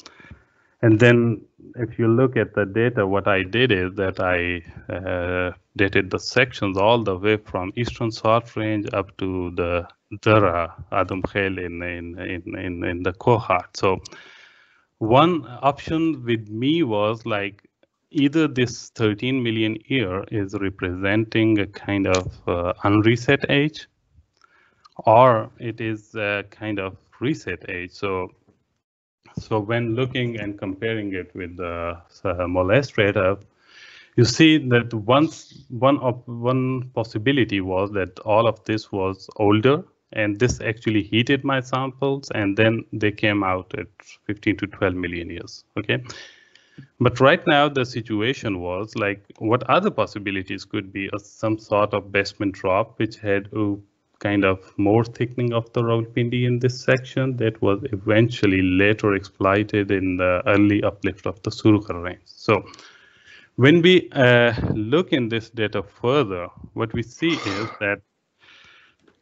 and then if you look at the data, what I did is that I uh, dated the sections all the way from Eastern Salt Range up to the Dara Adam Khel in, in, in, in, in the Kohat. So one option with me was like either this 13 million year is representing a kind of uh, unreset age or it is a kind of reset age. So so when looking and comparing it with the uh, molasse you see that once one of one possibility was that all of this was older and this actually heated my samples and then they came out at 15 to 12 million years okay but right now, the situation was like what other possibilities could be a, some sort of basement drop, which had a kind of more thickening of the Rawalpindi in this section that was eventually later exploited in the early uplift of the Surghar range. So when we uh, look in this data further, what we see is that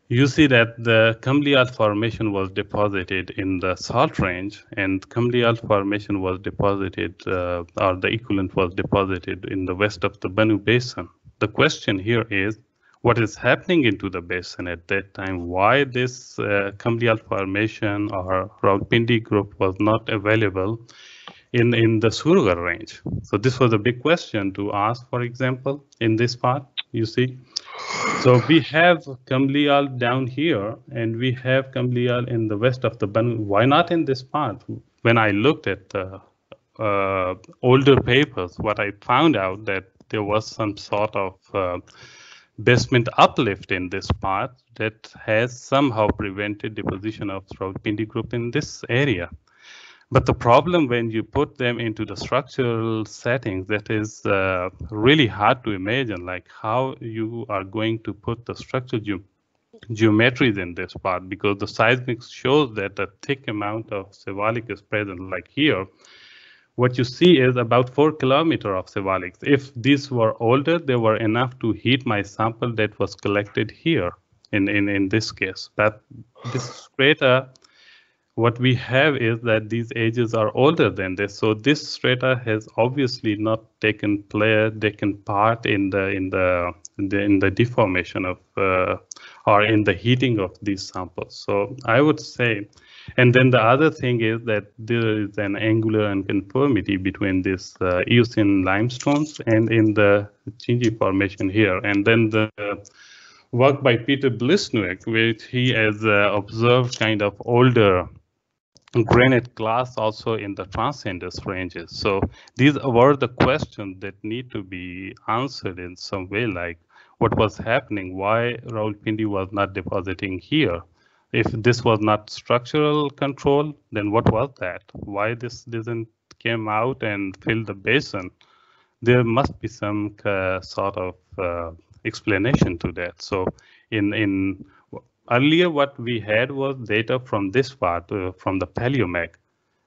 you see that the Kamlial formation was deposited in the salt range and Kamlial formation was deposited uh, or the equivalent was deposited in the west of the Bannu basin. The question here is what is happening into the basin at that time, why this uh, formation or Rawalpindi group was not available in, in the Surghar range. So this was a big question to ask, for example, in this part, you see. So we have Kamlial down here and we have Kamlial in the west of the Bannu. Why not in this part? When I looked at the uh, older papers, what I found out that there was some sort of uh, basement uplift in this part that has somehow prevented deposition of Rawalpindi group in this area. But the problem when you put them into the structural settings, that is uh, really hard to imagine, like how you are going to put the structural ge geometries in this part, because the seismic shows that a thick amount of Siwalik is present, like here. What you see is about four kilometer of Siwaliks. If these were older, they were enough to heat my sample that was collected here in, in, in this case. But this strata what we have is that these ages are older than this. So this strata has obviously not taken play, taken part in the in the in the, deformation of uh, or in the heating of these samples. So I would say, and then the other thing is that there is an angular unconformity between these uh, Eocene limestones and in the Chinji formation here. And then the work by Peter Blisniuk, which he has uh, observed kind of older granite glass also in the Trans-Indus ranges. So these were the questions that need to be answered in some way, like what was happening, why Rawalpindi was not depositing here. If this was not structural control, then what was that? Why this didn't came out and fill the basin? There must be some uh, sort of uh, explanation to that. So in in earlier what we had was data from this part, uh, from the paleomag.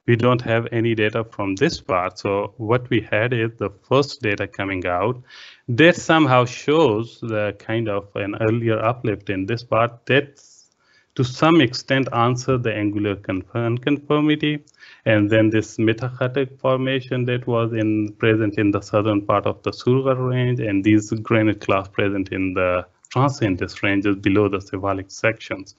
We don't have any data from this part. So what we had is the first data coming out that somehow shows the kind of an earlier uplift in this part that to some extent answer the angular conformity and then this metakatic formation that was in present in the southern part of the Surghar range and these granite class present in the Trans-Indus ranges below the Siwalik sections.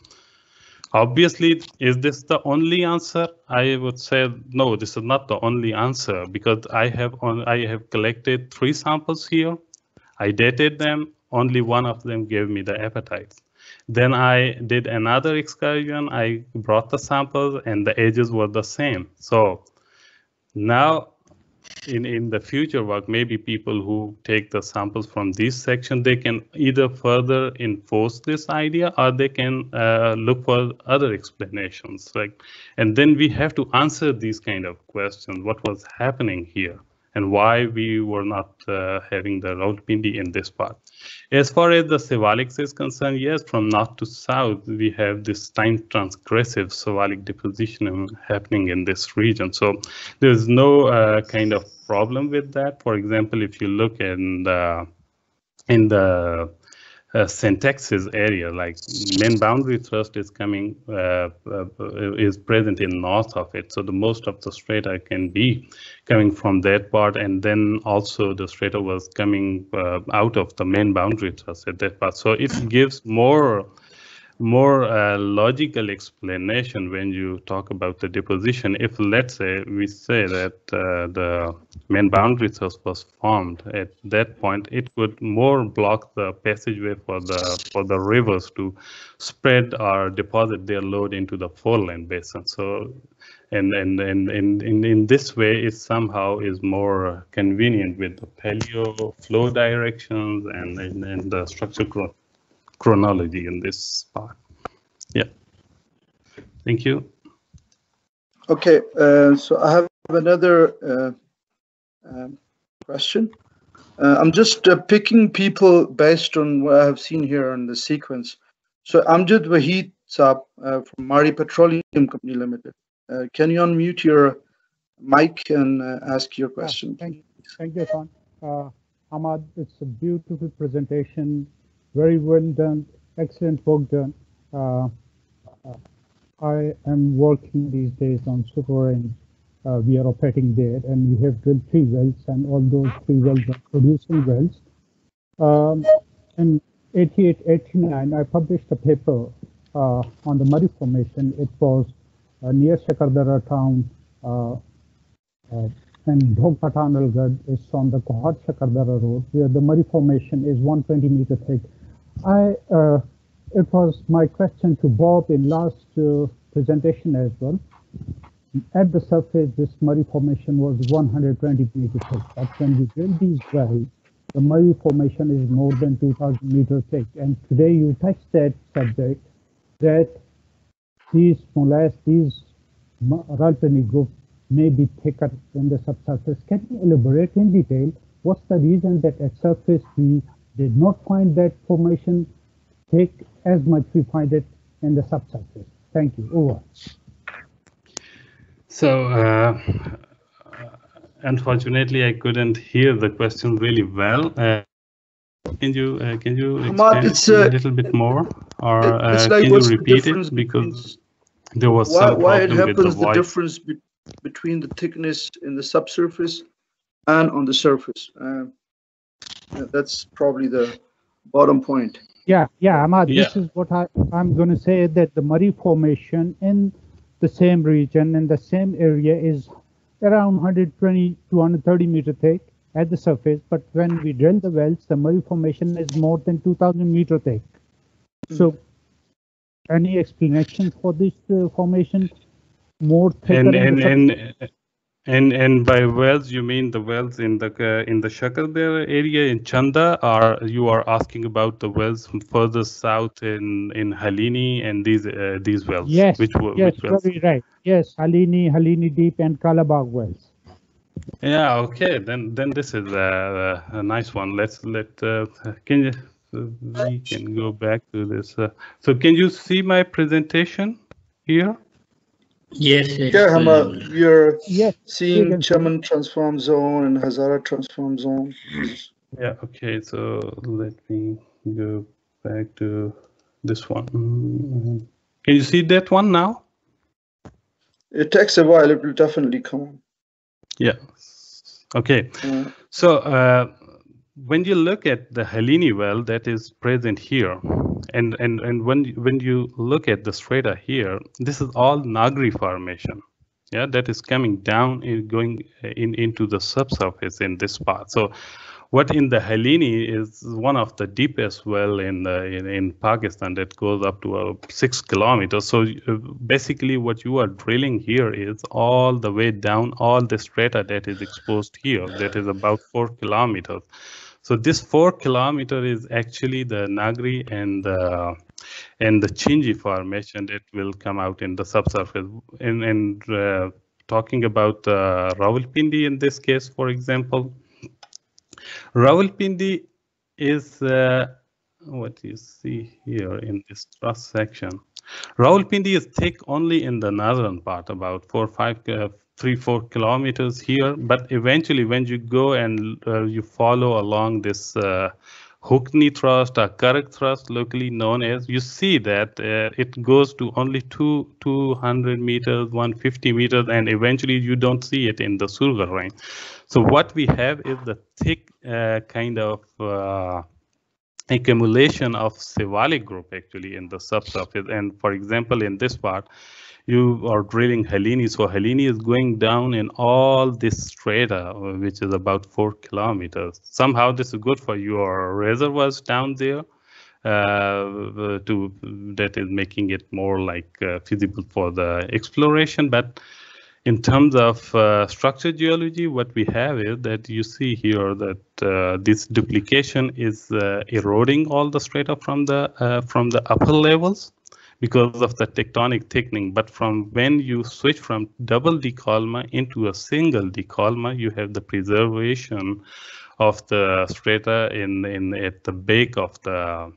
Obviously, is this the only answer? I would say no, this is not the only answer because I have on, I have collected three samples here. I dated them. Only one of them gave me the apatites. Then I did another excursion. I brought the samples and the ages were the same. So now in, in the future work, maybe people who take the samples from this section, they can either further enforce this idea or they can uh, look for other explanations. Like, and then we have to answer these kind of questions. What was happening here? and why we were not uh, having the Rawalpindi in this part. As far as the Siwaliks is concerned, yes, from north to south, we have this time transgressive Siwalik deposition happening in this region. So there's no uh, kind of problem with that. For example, if you look in the, in the uh, syntaxis area, like main boundary thrust is coming, uh, uh, is present in north of it. So the most of the strata can be coming from that part. And then also the strata was coming uh, out of the main boundary thrust at that part. So it gives more more uh, logical explanation when you talk about the deposition. If let's say we say that uh, the main boundary thrust was formed at that point, it would more block the passageway for the for the rivers to spread or deposit their load into the foreland basin. So, and and and in in, in this way, it somehow is more convenient with the paleo flow directions and and, and the structure growth chronology in this part. Yeah. Thank you. Okay, uh, so I have another uh, um, question. Uh, I'm just uh, picking people based on what I have seen here in the sequence. So Amjad Wahid Saab uh, from Maari Petroleum Company Limited. Uh, can you unmute your mic and ask your question? thank you, thank you, Sean. Ahmad, it's a beautiful presentation very well done, excellent work done. Uh, uh, I am working these days on Super Range. Uh, we are operating there and we have drilled three wells and all those three wells are producing wells. Um, in 88, 89, I published a paper uh, on the Murree Formation. It was uh, near Shakardara town uh, and Dhok is on the Kohat Shakardara road where the Murree Formation is 120 meter thick I, uh, it was my question to Bob in last uh, presentation as well. At the surface, this Murree Formation was 120 meters thick, but when we drill these wells, the Murree Formation is more than 2,000 meters thick. And today you touched that subject, that these molasses, these Rawalpindi groups may be thicker than the subsurface. Can you elaborate in detail what's the reason that at surface we did not find that formation take as much we find it in the subsurface. Thank you. Over. So, uh, unfortunately, I couldn't hear the question really well. Uh, can you uh, can you explain it a uh, little bit more, or uh, like can you repeat it because there was why, some why it happens the, the difference be between the thickness in the subsurface and on the surface. That's probably the bottom point. Yeah, yeah, Ahmad, yeah. this is what I, I'm going to say that the Murree Formation in the same region, in the same area, is around 120 to 130 meter thick at the surface. But when we drill the wells, the Murree Formation is more than 2000 meter thick. Mm. So, any explanation for this uh, formation? More thicker and, and, and And and by wells you mean the wells in the uh, in the Shakardara area in Chanda, or you are asking about the wells further south in in Halini and these uh, these wells? Yes, Which, yes, which wells? very right. Yes, Halini, Halini Deep and Kalabagh wells. Yeah. Okay. Then then this is a, a nice one. Let's let uh, can you uh, we can go back to this. Uh, so can you see my presentation here? Yes, yes. Yeah, uh, Humaad, you're Yes, seeing can see. Chaman transform zone and Hazara transform zone. Yeah, okay, so let me go back to this one. Can you see that one now? It takes a while, it will definitely come. Yeah. Okay, Uh, so uh, when you look at the Halini well that is present here, and, and, and when, when you look at the strata here, this is all Nagri formation. Yeah, that is coming down and going in into the subsurface in this part. So what in the Halini is one of the deepest well in the in, in Pakistan that goes up to uh, six kilometers. So uh, basically, what you are drilling here is all the way down all the strata that is exposed here. That is about four kilometers. So this four kilometer is actually the Nagri and the and the Chinji formation that will come out in the subsurface. And and uh, talking about uh, Rawalpindi in this case, for example, Rawalpindi is uh, what you see here in this truss section. Rawalpindi is thick only in the northern part, about four, five, uh, three, four kilometers here. But eventually, when you go and uh, you follow along this uh, Hookney thrust or Karak thrust, locally known as, you see that uh, it goes to only two, 200 meters, 150 meters, and eventually you don't see it in the Surghar range. So what we have is the thick uh, kind of uh, accumulation of Sivalik group actually in the subsurface. And for example, in this part, you are drilling Halini. So Halini is going down in all this strata, which is about four kilometers. Somehow this is good for your reservoirs down there. Uh, to that is making it more like uh, feasible for the exploration, but in terms of uh, structure geology, what we have is that you see here that uh, this duplication is uh, eroding all the strata from the uh, from the upper levels because of the tectonic thickening. But from when you switch from double décollement into a single décollement, you have the preservation of the strata in in at the base of the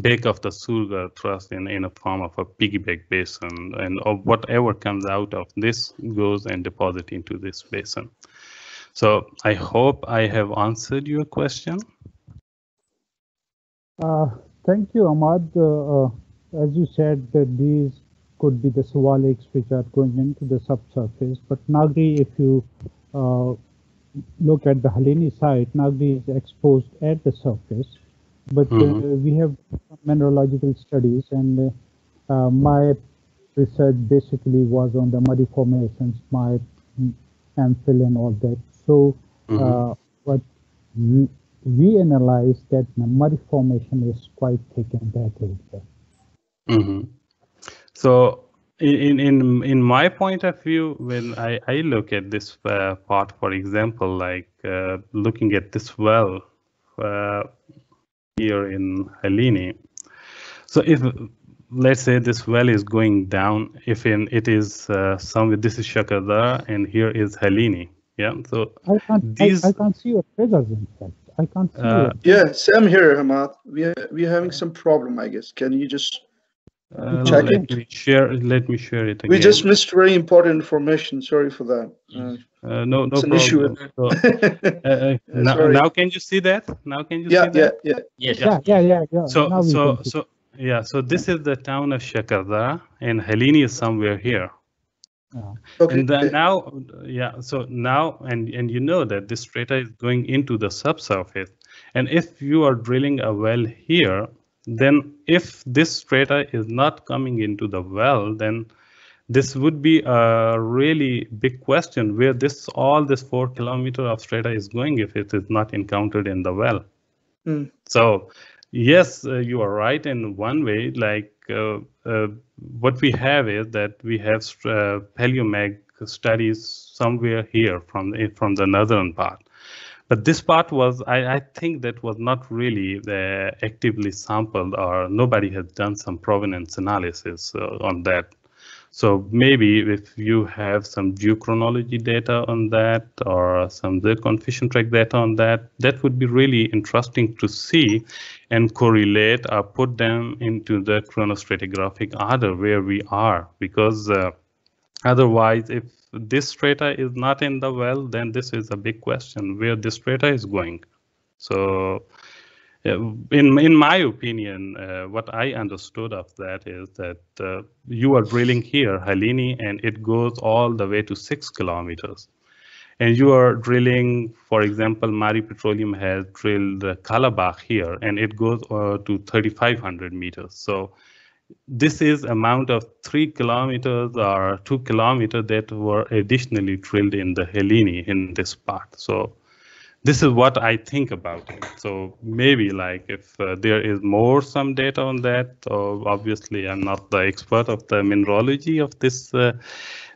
bake of the Surghar thrust in, in a form of a piggyback basin and of whatever comes out of this goes and deposit into this basin. So I hope I have answered your question. Uh, thank you, Ahmad. Uh, uh, as you said, that these could be the Siwaliks which are going into the subsurface. But Nagri, if you uh, look at the Halini site, Nagri is exposed at the surface. But uh, Mhm. we have mineralogical studies, and uh, uh, my research basically was on the Murree formations, my amphil and all that. So Mhm. uh, what we, we analyzed that the Murree formation is quite thick in that area. Hmm So in in in my point of view, when I I look at this uh, part, for example, like uh, looking at this well uh, here in Halini. So if let's say this well is going down, if in it is uh, some this is Shakadar and here is Halini. Yeah. So I can't, These- I, I can't see your figures in fact. I can't see Uh, your Yeah, Sam here, Humaad. We we're having some problem, I guess. Can you just? Uh, Check let me share. Let me share it again. We just missed very important information. Sorry for that. Uh, uh, no no it's an issue. So, uh, uh, now, now can you see that? Now can you yeah, see that? yeah, yeah. Yes. yeah, yeah, yeah, yeah. So now so so yeah. So this is the town of Shakarda, and Halini is somewhere here. Okay. And then now, yeah. So now, and and you know that this strata is going into the subsurface, and if you are drilling a well here, then if this strata is not coming into the well, then this would be a really big question where this all this four kilometer of strata is going if it is not encountered in the well. Hmm. So Yes, uh, you are right in one way. Like uh, uh, what we have is that we have uh, paleomag studies somewhere here from the, from the northern part. But this part was, I, I think that was not really uh, actively sampled or nobody has done some provenance analysis uh, on that. So maybe if you have some geochronology data on that or some zircon fission track data on that, that would be really interesting to see and correlate or put them into the chronostratigraphic order where we are. Because uh, otherwise, if this strata is not in the well, then this is a big question where this strata is going. So in in my opinion, uh, what I understood of that is that uh, you are drilling here, Halini, and it goes all the way to six kilometers. And you are drilling, for example, Maari Petroleum has drilled Kalabagh here, and it goes uh, to 3,500 meters. So this is amount of three kilometers or two kilometers that were additionally drilled in the Halini in this part. So this is what I think about it. So maybe like if uh, there is more some data on that, or obviously I'm not the expert of the mineralogy of this uh,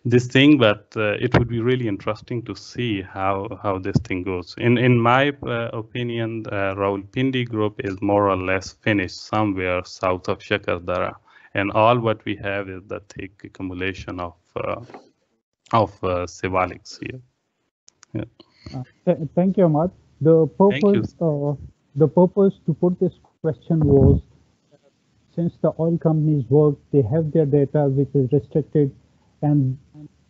this thing, but uh, it would be really interesting to see how how this thing goes. In in my uh, opinion, uh, Rawalpindi group is more or less finished somewhere south of Shakardara, and all what we have is the thick accumulation of uh, of uh, here. Yeah. Uh, th thank you, Ahmad. The purpose, uh, the purpose to put this question was, since the oil companies work, they have their data which is restricted and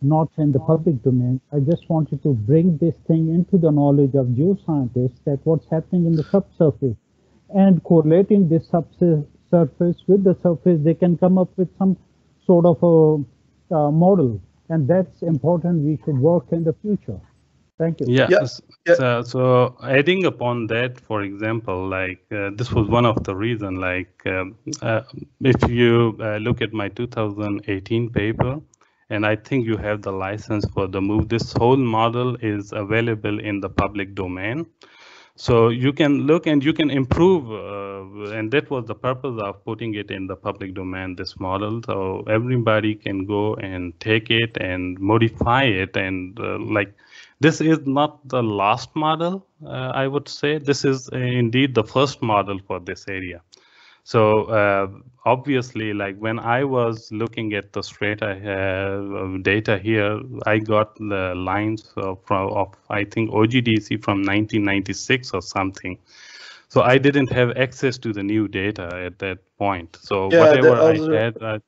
not in the public domain. I just wanted to bring this thing into the knowledge of geoscientists that what's happening in the subsurface and correlating this subsurface with the surface, they can come up with some sort of a uh, model. And that's important. We should work in the future. Thank you. Yeah. yeah. So, so, adding upon that, for example, like uh, this was one of the reason. Like um, uh, if you uh, look at my 2018 paper, and I think you have the license for the move. This whole model is available in the public domain. So you can look and you can improve, uh, and that was the purpose of putting it in the public domain, this model. So everybody can go and take it and modify it and uh, like, this is not the last model, uh, I would say. This is uh, indeed the first model for this area. So uh, obviously, like when I was looking at the strata uh, data here, I got the lines of, of I think OGDC from 1996 or something. So I didn't have access to the new data at that point. So yeah, whatever I had, I,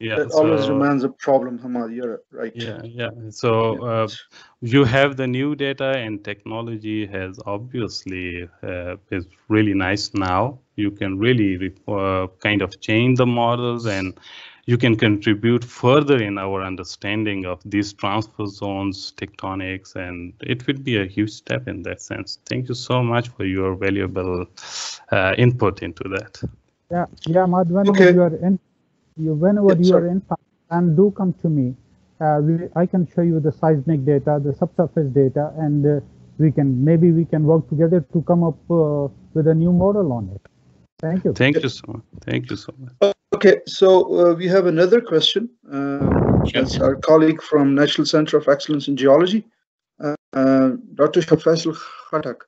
yeah that so, always remains a problem Humaad you're right. Yeah yeah so uh, you have the new data and technology has obviously uh, is really nice now. You can really uh, kind of change the models and you can contribute further in our understanding of these transfer zones tectonics and it would be a huge step in that sense. Thank you so much for your valuable uh, input into that. Yeah yeah Madhvan, okay. you are in you, whenever yes, you sir. are in and do come to me. Uh, we, I can show you the seismic data, the subsurface data, and uh, we can maybe we can work together to come up uh, with a new model on it. Thank you. Thank you so much. Thank you so much. Uh, okay, so uh, we have another question. Uh, yes. our colleague from National Center of Excellence in Geology, Dr. Shafaisal Khatak.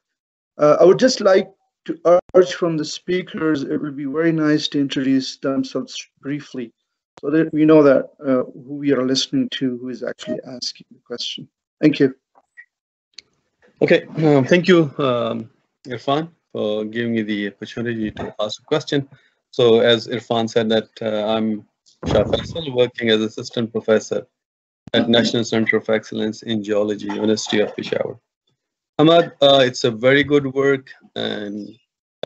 I would just like to from the speakers, it would be very nice to introduce themselves briefly so that we know that uh, who we are listening to, who is actually asking the question. Thank you. Okay, um, thank you, um, Irfan, for giving me the opportunity to ask a question. So as Irfan said that uh, I'm Shah Faisal, working as assistant professor at National Center of Excellence in Geology, University of Peshawar. Ahmad, uh, it's a very good work, and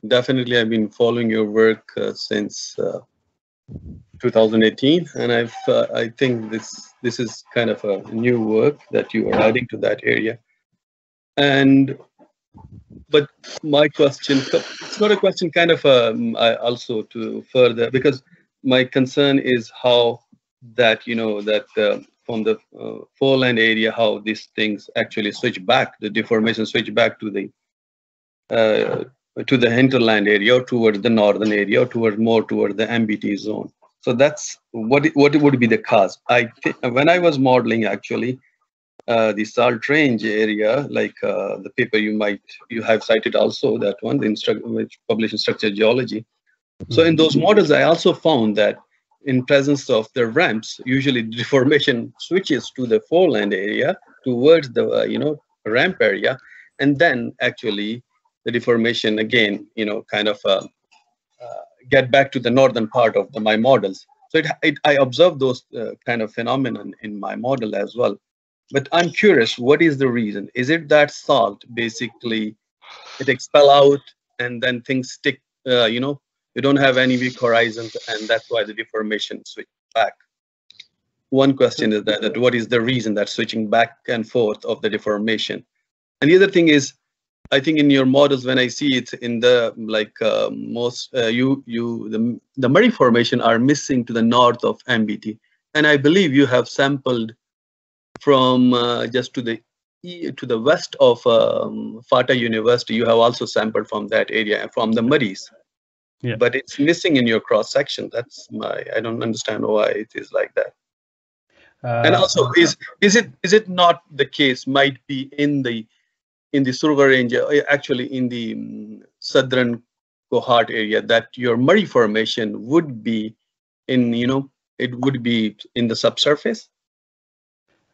definitely I've been following your work uh, since uh, 2018, and I've uh, I think this this is kind of a new work that you are adding to that area. And but my question, it's not a question, kind of um, I also to further because my concern is how that you know that uh, from the uh, foreland area, how these things actually switch back, the deformation switch back to the uh, to the hinterland area or towards the northern area or towards more towards the MBT zone. So that's what it, what would be the cause. I when I was modeling actually uh, the salt range area, like uh, the paper you might you have cited also that one, the instru- which published in structure geology. So in those models, I also found that in presence of the ramps, usually deformation switches to the foreland area towards the uh, you know ramp area, and then actually the deformation again, you know, kind of uh, uh, get back to the northern part of the, my models. So it, it, I observe those uh, kind of phenomenon in my model as well. But I'm curious, what is the reason? Is it that salt basically it expel out and then things stick, uh, you know, you don't have any weak horizons and that's why the deformation switch back. One question is that, that what is the reason that switching back and forth of the deformation? And the other thing is, I think in your models, when I see it in the like uh, most uh, you you the the Murree formation are missing to the north of MBT, and I believe you have sampled from uh, just to the to the west of um, Fata University. You have also sampled from that area from the Murrees. Yeah. But it's missing in your cross section. That's my. I don't understand why it is like that. and also, is is it is it not the case? Might be in the in the Surghar range, uh, actually in the um, southern Kohat area, that your Murree formation would be in, you know, it would be in the subsurface?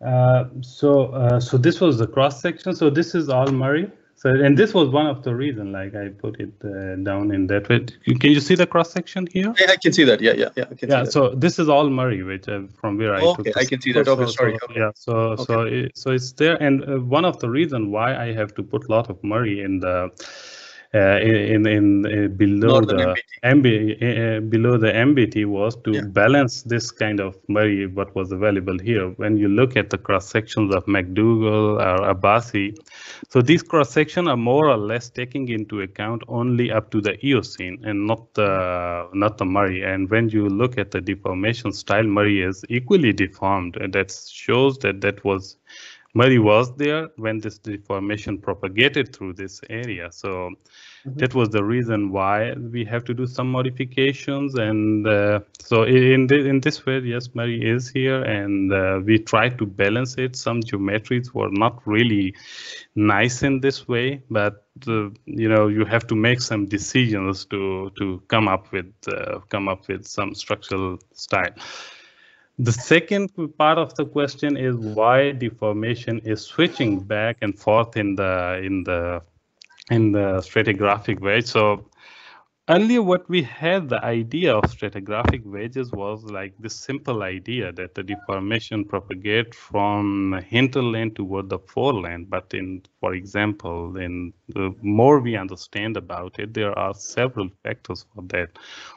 Uh, so, uh, so this was the cross section. So this is all Murree. So, and this was one of the reason, like I put it uh, down in that way. Can you see the cross section here? Yeah, I can see that. Yeah, yeah, yeah. Yeah. so this is all Murree, which uh, from where I Okay. I can see that. Okay, sorry, So. Yeah. So, so, it, so it's there, and uh, one of the reason why I have to put a lot of Murree in the. Uh, in in uh, below Northern the MB, uh, below the MBT was to Yeah. balance this kind of Murree what was available here. When you look at the cross sections of McDougall or Abbasi, so these cross sections are more or less taking into account only up to the Eocene and not the not the Murree. And when you look at the deformation style, Murree is equally deformed, and that shows that that was Murree was there when this deformation propagated through this area. So that was the reason why we have to do some modifications. And uh, so in thi- in this way, yes, Murree is here, and uh, we try to balance it. Some geometries were not really nice in this way, but uh, you know you have to make some decisions to to come up with uh, come up with some structural style. The second part of the question is why deformation is switching back and forth in the in the in the stratigraphic wedge. So earlier what we had the idea of stratigraphic wedges was like this simple idea that the deformation propagate from hinterland toward the foreland. But in for example, in the more we understand about it, there are several factors for that.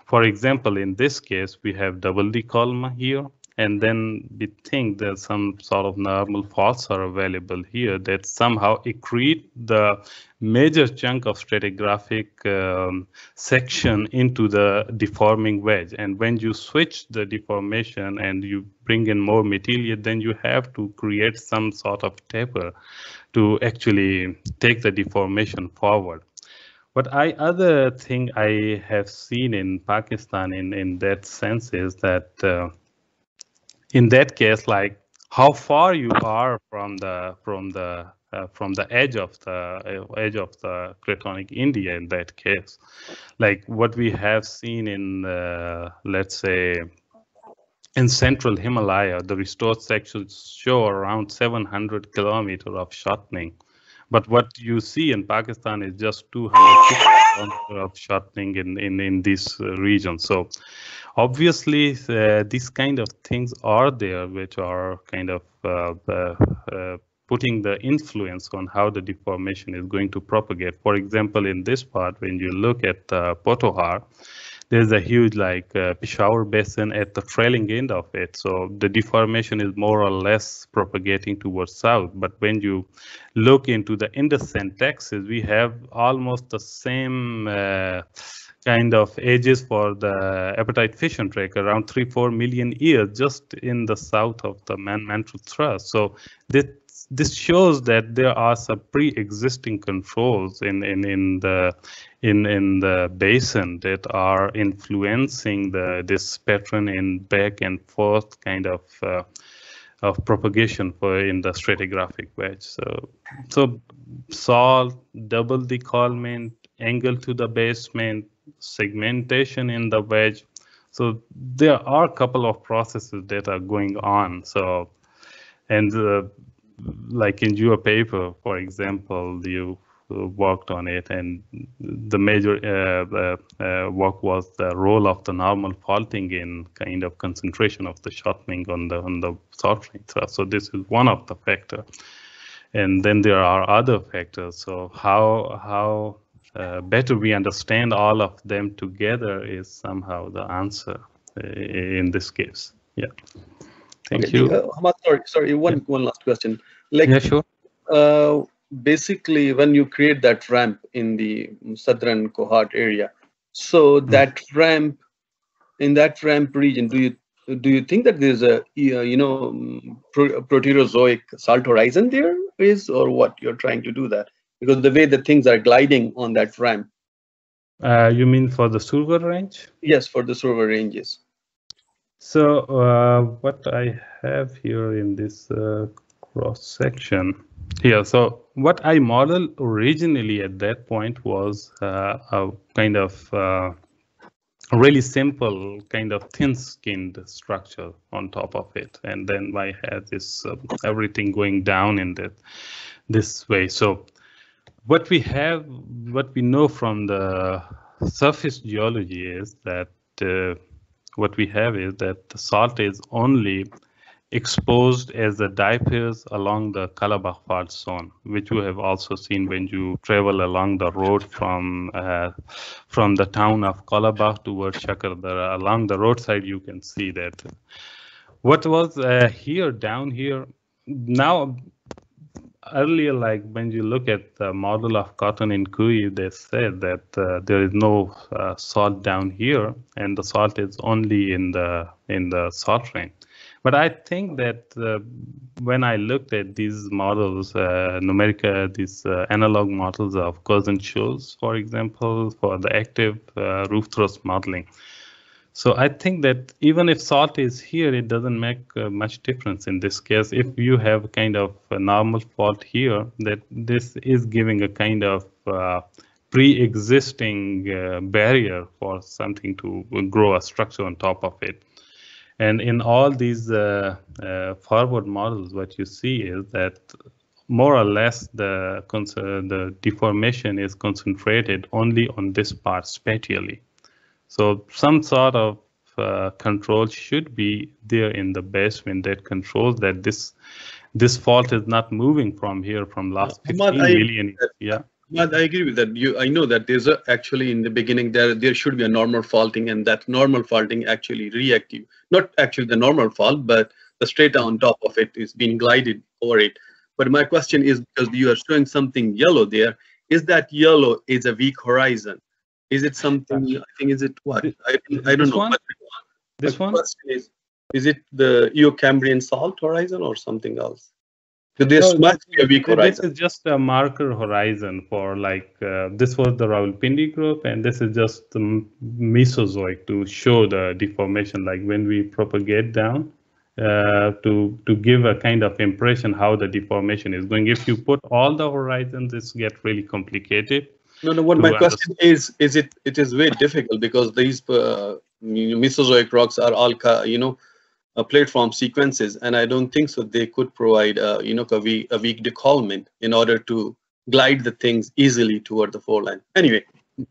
For example, in this case, we have double décollement here, and then we think that some sort of normal faults are available here that somehow accrete the major chunk of stratigraphic um, section into the deforming wedge. And when you switch the deformation and you bring in more material, then you have to create some sort of taper to actually take the deformation forward. What I other thing I have seen in Pakistan in in that sense is that uh, in that case, like how far you are from the from the uh, from the edge of the uh, edge of the Cratonic India in that case, like what we have seen in uh, let's say in central Himalaya, the restored sections show around 700 kilometer of shortening. But what you see in Pakistan is just 250 kilometer of shortening in, in, in this uh, region. So obviously uh, these kind of things are there, which are kind of uh, uh, uh, putting the influence on how the deformation is going to propagate. For example, in this part, when you look at uh, Potohar, there's a huge like uh, Peshawar basin at the trailing end of it. So the deformation is more or less propagating towards south. But when you look into the Indus syntaxis, we have almost the same uh, kind of ages for the apatite fission track around three four million years just in the south of the main mantle thrust so this this shows that there are some pre-existing controls in in in the in in the basin that are influencing the this pattern in back and forth kind of uh, of propagation for in the stratigraphic wedge. So so salt, double décollement, angle to the basement, segmentation in the wedge. So there are a couple of processes that are going on. So and uh, like in your paper, for example, you worked on it, and the major uh, uh, uh, work was the role of the normal faulting in kind of concentration of the shortening on the on the soldering thrust. So this is one of the factor, and then there are other factors. So how how uh, better we understand all of them together is somehow the answer uh, in this case. Yeah. Thank Okay, you. uh, Humaad, sorry, sorry, one one last question. Like, Yeah, sure. uh, basically, when you create that ramp in the southern Kohat area, so Hmm. that ramp, in that ramp region, do you do you think that there's a uh, you know mm, proterozoic salt horizon there is, or what you're trying to do that? Because the way the things are gliding on that ramp, Uh, you mean for the Surghar range? yes, for the Surghar ranges. So uh, what I have here in this uh, cross section here, so what I modeled originally at that point was uh, a kind of uh, really simple kind of thin-skinned structure on top of it, and then I had this uh, everything going down in that this way. So what we have, what we know from the surface geology is that uh, what we have is that the salt is only exposed as the diapirs along the Kalabagh fault zone, which you have also seen when you travel along the road from uh, from the town of Kalabagh towards Shakardara. Along the roadside, you can see that. What was uh, here down here now? Earlier, like when you look at the model of cotton in Koyi, they said that uh, there is no uh, salt down here, and the salt is only in the in the salt range. But I think that uh, when I looked at these models, uh, numerical, these uh, analog models of Couzens-Schultz, for example, for the active uh, roof thrust modeling. So I think that even if salt is here, it doesn't make uh, much difference in this case. If you have kind of a normal fault here, that this is giving a kind of uh, pre-existing uh, barrier for something to grow a structure on top of it. And in all these uh, uh, forward models, what you see is that more or less the the deformation is concentrated only on this part spatially. So some sort of uh, control should be there in the basement that controls that this this fault is not moving from here from last Ahmad, 15 I- million. Yeah. Ahmad, I agree with that. You, I know that there's a, actually in the beginning there there should be a normal faulting, and that normal faulting actually reactive, not actually the normal fault, but the strata on top of it is being glided over it. But my question is because you are showing something yellow there, is that yellow is a weak horizon? Is it something? I think is it what? I, I don't This know. one? This one? is, is it the Eocambrian salt horizon or something else? So this No, must be a weak Th- This is just a marker horizon for like uh, this was the Rawalpindi group, and this is just the Mesozoic to show the deformation. Like when we propagate down, uh, to to give a kind of impression how the deformation is going. If you put all the horizons, this get really complicated. No, no. What to my question is, is it it is very difficult because these uh, Mesozoic rocks are all you know uh, platform sequences, and I don't think so. They could provide uh, you know a weak, a weak decollement in order to glide the things easily toward the foreland. Anyway,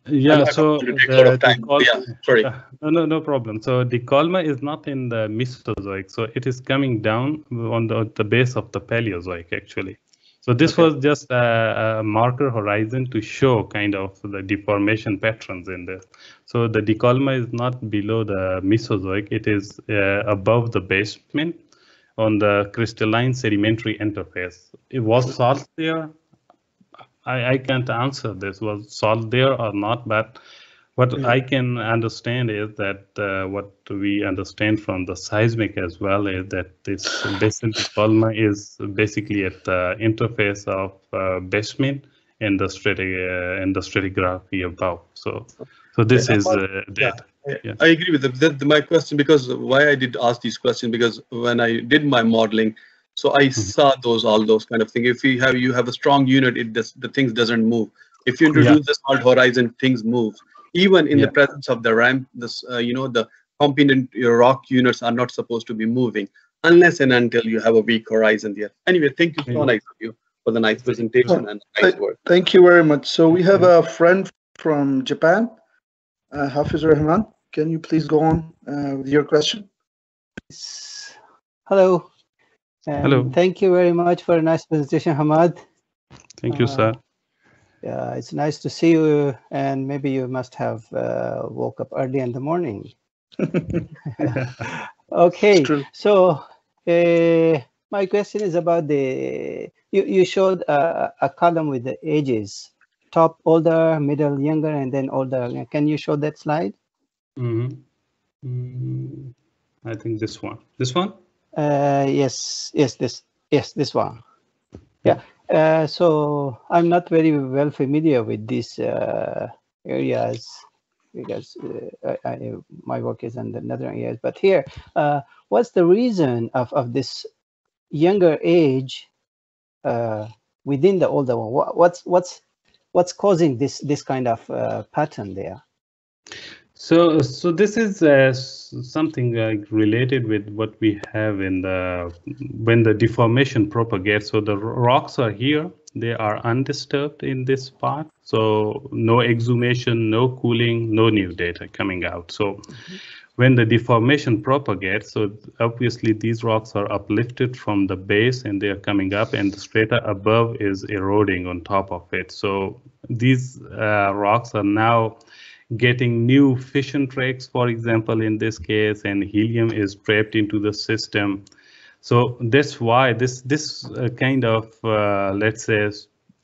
Yeah. So want to take a lot the of time. decol- Yeah, sorry. Uh, No, no, no problem. So the colma is not in the Mesozoic, so it is coming down on the, the base of the Paleozoic actually. So this Okay. was just a, a marker horizon to show kind of the deformation patterns in there. So the décollement is not below the Mesozoic; it is uh, above the basement on the crystalline sedimentary interface. It was salt there. I, I can't answer this was salt there or not, but What Yeah. I can understand is that uh, what we understand from the seismic as well is that this basement polymer is basically at the interface of uh, basement and the strati uh, and the stratigraphy above. So, so this Yeah, is uh, that. Yeah. I agree with that. That- my question because why I did ask these questions because when I did my modeling, so I saw those all those kind of things. If you have you have a strong unit, it does the things doesn't move. If you introduce the salt horizon, things move. Even in Yeah. the presence of the ramp, this uh, you know the component your rock units are not supposed to be moving unless and until you have a weak horizon there. Anyway, thank you so Yeah. nice of you for the nice presentation and nice work. Thank you very much. So we have a friend from Japan, uh, Hafiz Rahman. Can you please go on uh, with your question? Yes. Hello. And Hello. Thank you very much for a nice presentation, Humaad. Thank you, Uh, sir. Yeah, it's nice to see you, and maybe you must have uh, woke up early in the morning. Okay, so uh, my question is about the you, you showed a, a column with the ages, top older, middle younger, and then older. Can you show that slide? Mhm. Mm, I think this one. This one. Uh, yes, yes, this, yes, this one. Yeah. Uh, so I'm not very well familiar with these uh, areas because uh, I, I, my work is in the northern areas. But here, uh, what's the reason of, of this younger age uh, within the older one? What, what's what's what's causing this this kind of uh, pattern there? So, so this is uh, something like related with what we have in the when the deformation propagates. So the rocks are here; they are undisturbed in this part. So no exhumation, no cooling, no new data coming out. So when the deformation propagates, so obviously these rocks are uplifted from the base and they are coming up, and the strata above is eroding on top of it. So these uh, rocks are now getting new fission tracks, for example, in this case, and helium is trapped into the system. So that's why this this uh, kind of uh, let's say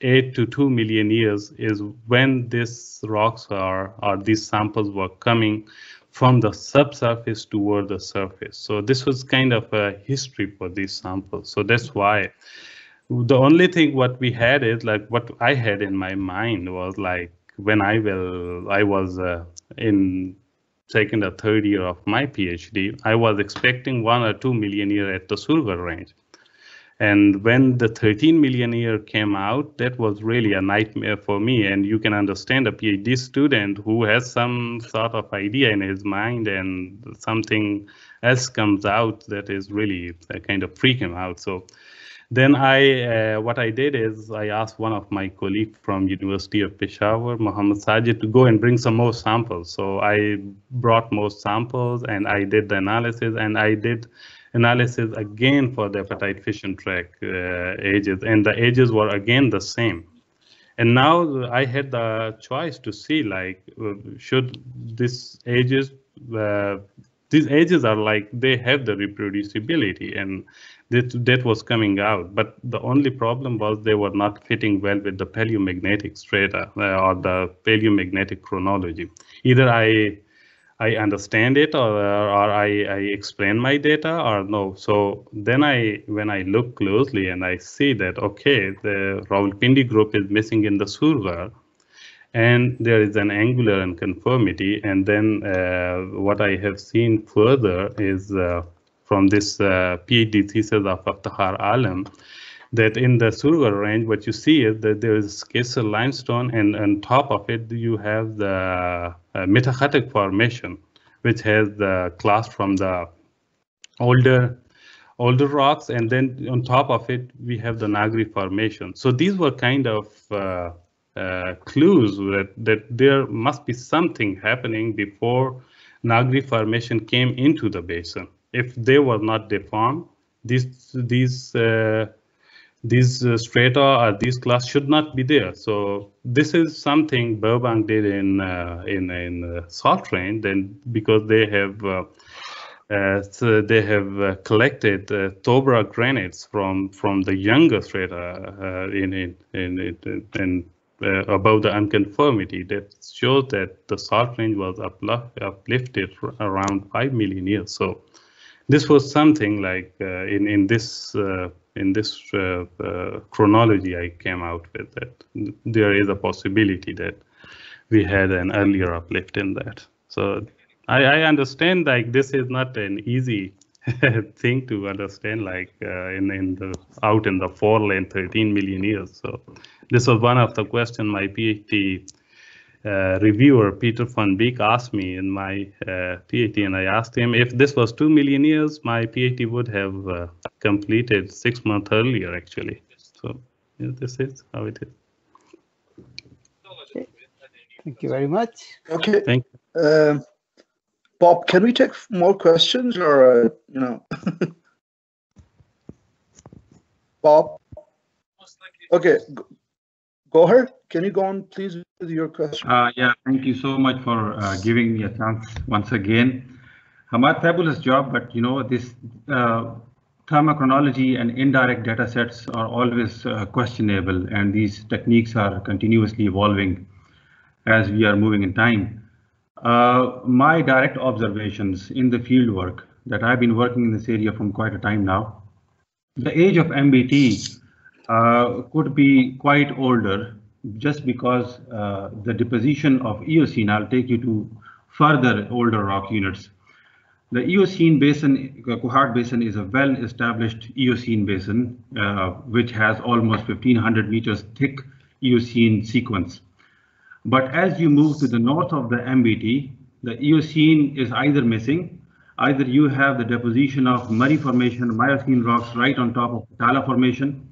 eight to two million years is when these rocks are or these samples were coming from the subsurface toward the surface. So this was kind of a history for these samples. So that's why the only thing what we had is like what I had in my mind was like when I will I was uh, in second or third year of my PhD, I was expecting one or two million year at the Surghar range. And when the 13 million year came out, that was really a nightmare for me. And you can understand a PhD student who has some sort of idea in his mind and something else comes out that is really uh, kind of freak him out. So then I, uh, what I did is I asked one of my colleagues from University of Peshawar, Mohammed Sajid, to go and bring some more samples. So I brought more samples and I did the analysis and I did analysis again for the apatite fission track uh, ages and the ages were again the same. And now I had the choice to see like, uh, should this ages, uh, these ages are like, they have the reproducibility and that, that was coming out. But the only problem was they were not fitting well with the paleomagnetic strata uh, or the paleomagnetic chronology. Either I I understand it or, or I, I explain my data or no. So then I, when I look closely and I see that, okay, the Rawalpindi group is missing in the Surghar and there is an angular unconformity. And then uh, what I have seen further is uh, from this uh, PhD thesis of Aftahar Alam, that in the Surghar range, what you see is that there is schister limestone, and on top of it, you have the uh, Metachatic formation, which has the class from the older older rocks, and then on top of it, we have the Nagri formation. So these were kind of uh, uh, clues that, that there must be something happening before Nagri formation came into the basin. If they were not deformed, these these uh, these uh, strata or these class should not be there. So this is something Burbank did in uh, in in uh, salt range. Then because they have uh, uh, so they have collected Tobra granites from from the younger strata in in in in, above the unconformity that shows that the salt range was uplifted around 5 million years. So this was something like uh, in, in this uh, in this uh, chronology I came out with that there is a possibility that we had an earlier uplift in that. So I, I understand like this is not an easy thing to understand like uh, in in the out in the foreland 13 million years so this was one of the question my phd uh, reviewer peter van beek asked me in my uh, phd and i asked him if this was 2 million years my phd would have uh, completed six months earlier actually so yeah, this is how it is okay. thank you very much okay thank you um, Bob, can we take more questions or, uh, you know? Bob? Okay, go ahead. Can you go on, please, with your question? Uh, yeah, thank you so much for uh, giving me a chance once again. Humaad, fabulous job, but you know, this uh, thermochronology and indirect data sets are always uh, questionable, and these techniques are continuously evolving as we are moving in time. Uh, my direct observations in the field work that I've been working in this area from quite a time now, the age of MBT uh, could be quite older just because uh, the deposition of Eocene, I'll take you to further older rock units. The Eocene basin, Kohat Basin is a well-established Eocene basin, uh, which has almost 1500 meters thick Eocene sequence. But as you move to the north of the MBT, the Eocene is either missing, either you have the deposition of Murree Formation, Miocene rocks right on top of Tala Formation,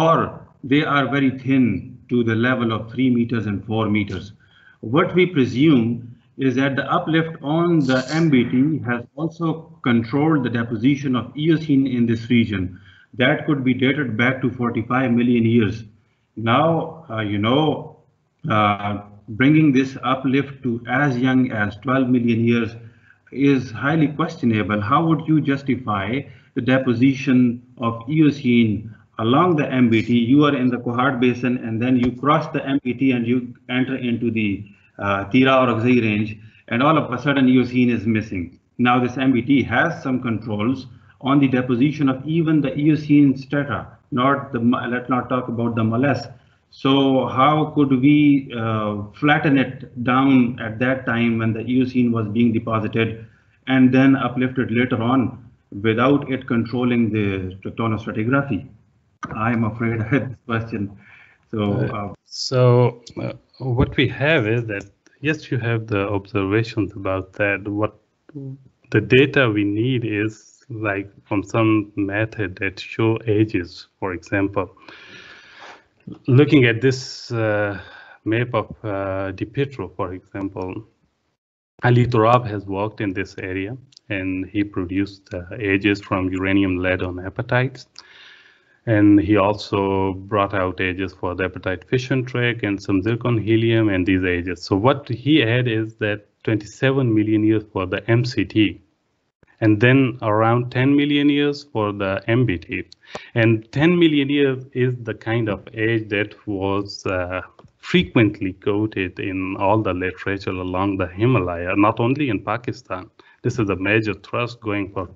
or they are very thin to the level of 3 meters and 4 meters. What we presume is that the uplift on the MBT has also controlled the deposition of Eocene in this region. That could be dated back to 45 million years. Now, uh, you know, uh, bringing this uplift to as young as 12 million years is highly questionable. How would you justify the deposition of Eocene along the MBT? You are in the Kohat Basin and then you cross the MBT and you enter into the uh, Tira or Oxy range and all of a sudden Eocene is missing. Now this MBT has some controls on the deposition of even the Eocene strata, not the, let's not talk about the molasse so how could we uh, flatten it down at that time when the Eocene was being deposited and then uplifted later on without it controlling the tectonostratigraphy? I am afraid I had this question. So, uh, uh, so uh, what we have is that yes, you have the observations about that. What the data we need is like from some method that show ages, for example looking at this uh, map of uh, DiPietro, for example, Ali Turab has worked in this area and he produced uh, ages from uranium lead on apatites. And he also brought out ages for the apatite fission track and some zircon helium and these ages. So what he had is that 27 million years for the MCT, and then around 10 million years for the MBT. And 10 million years is the kind of age that was uh, frequently quoted in all the literature along the Himalaya, not only in Pakistan. This is a major thrust going for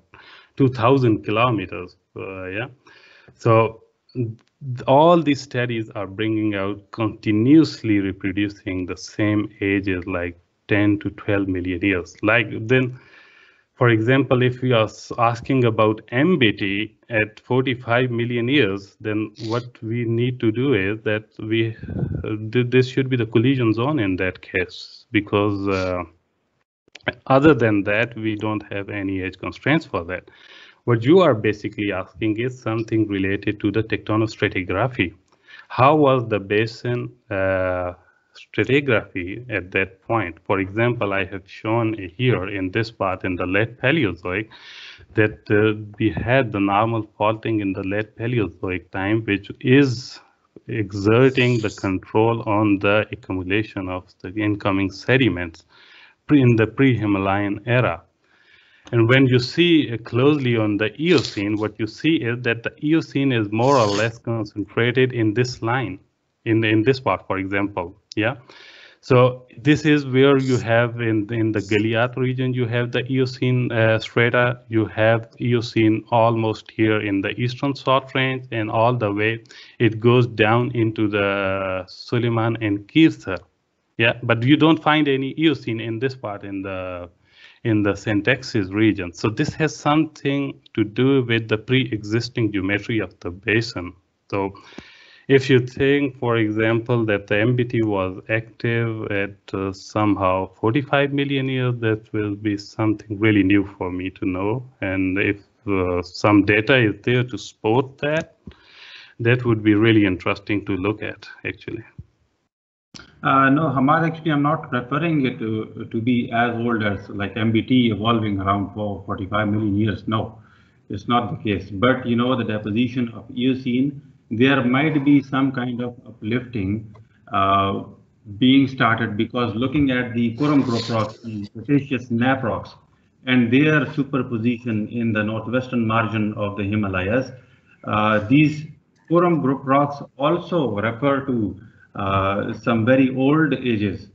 2000 kilometers. Uh, yeah. So all these studies are bringing out continuously reproducing the same ages like 10 to 12 million years. Like then for example, if we are asking about MBT at 45 million years, then what we need to do is that we this should be the collision zone in that case, because uh, other than that, we don't have any age constraints for that. What you are basically asking is something related to the tectonostratigraphy. How was the basin uh, stratigraphy at that point. For example, I have shown here in this part in the late Paleozoic that uh, we had the normal faulting in the late Paleozoic time, which is exerting the control on the accumulation of the incoming sediments in the pre-Himalayan era. And when you see closely on the Eocene, what you see is that the Eocene is more or less concentrated in this line in in this part, for example. Yeah. So this is where you have in in the Galiat region, you have the Eocene uh, strata. You have Eocene almost here in the eastern salt range, and all the way it goes down into the Suleiman and Kirthar. Yeah, but you don't find any Eocene in this part in the in the syntaxis region. So this has something to do with the pre-existing geometry of the basin. So if you think, for example, that the MBT was active at uh, somehow 45 million years, that will be something really new for me to know. And if uh, some data is there to support that, that would be really interesting to look at, actually. Uh, no, Humaad, actually, I'm not referring it to, to be as old as like MBT evolving around for 45 million years. No, it's not the case. But, you know, the deposition of Eocene, there might be some kind of uplifting uh, being started because looking at the Coram group rocks and Cretaceous nappe rocks and their superposition in the northwestern margin of the Himalayas, uh, these Coram group rocks also refer to some very old ages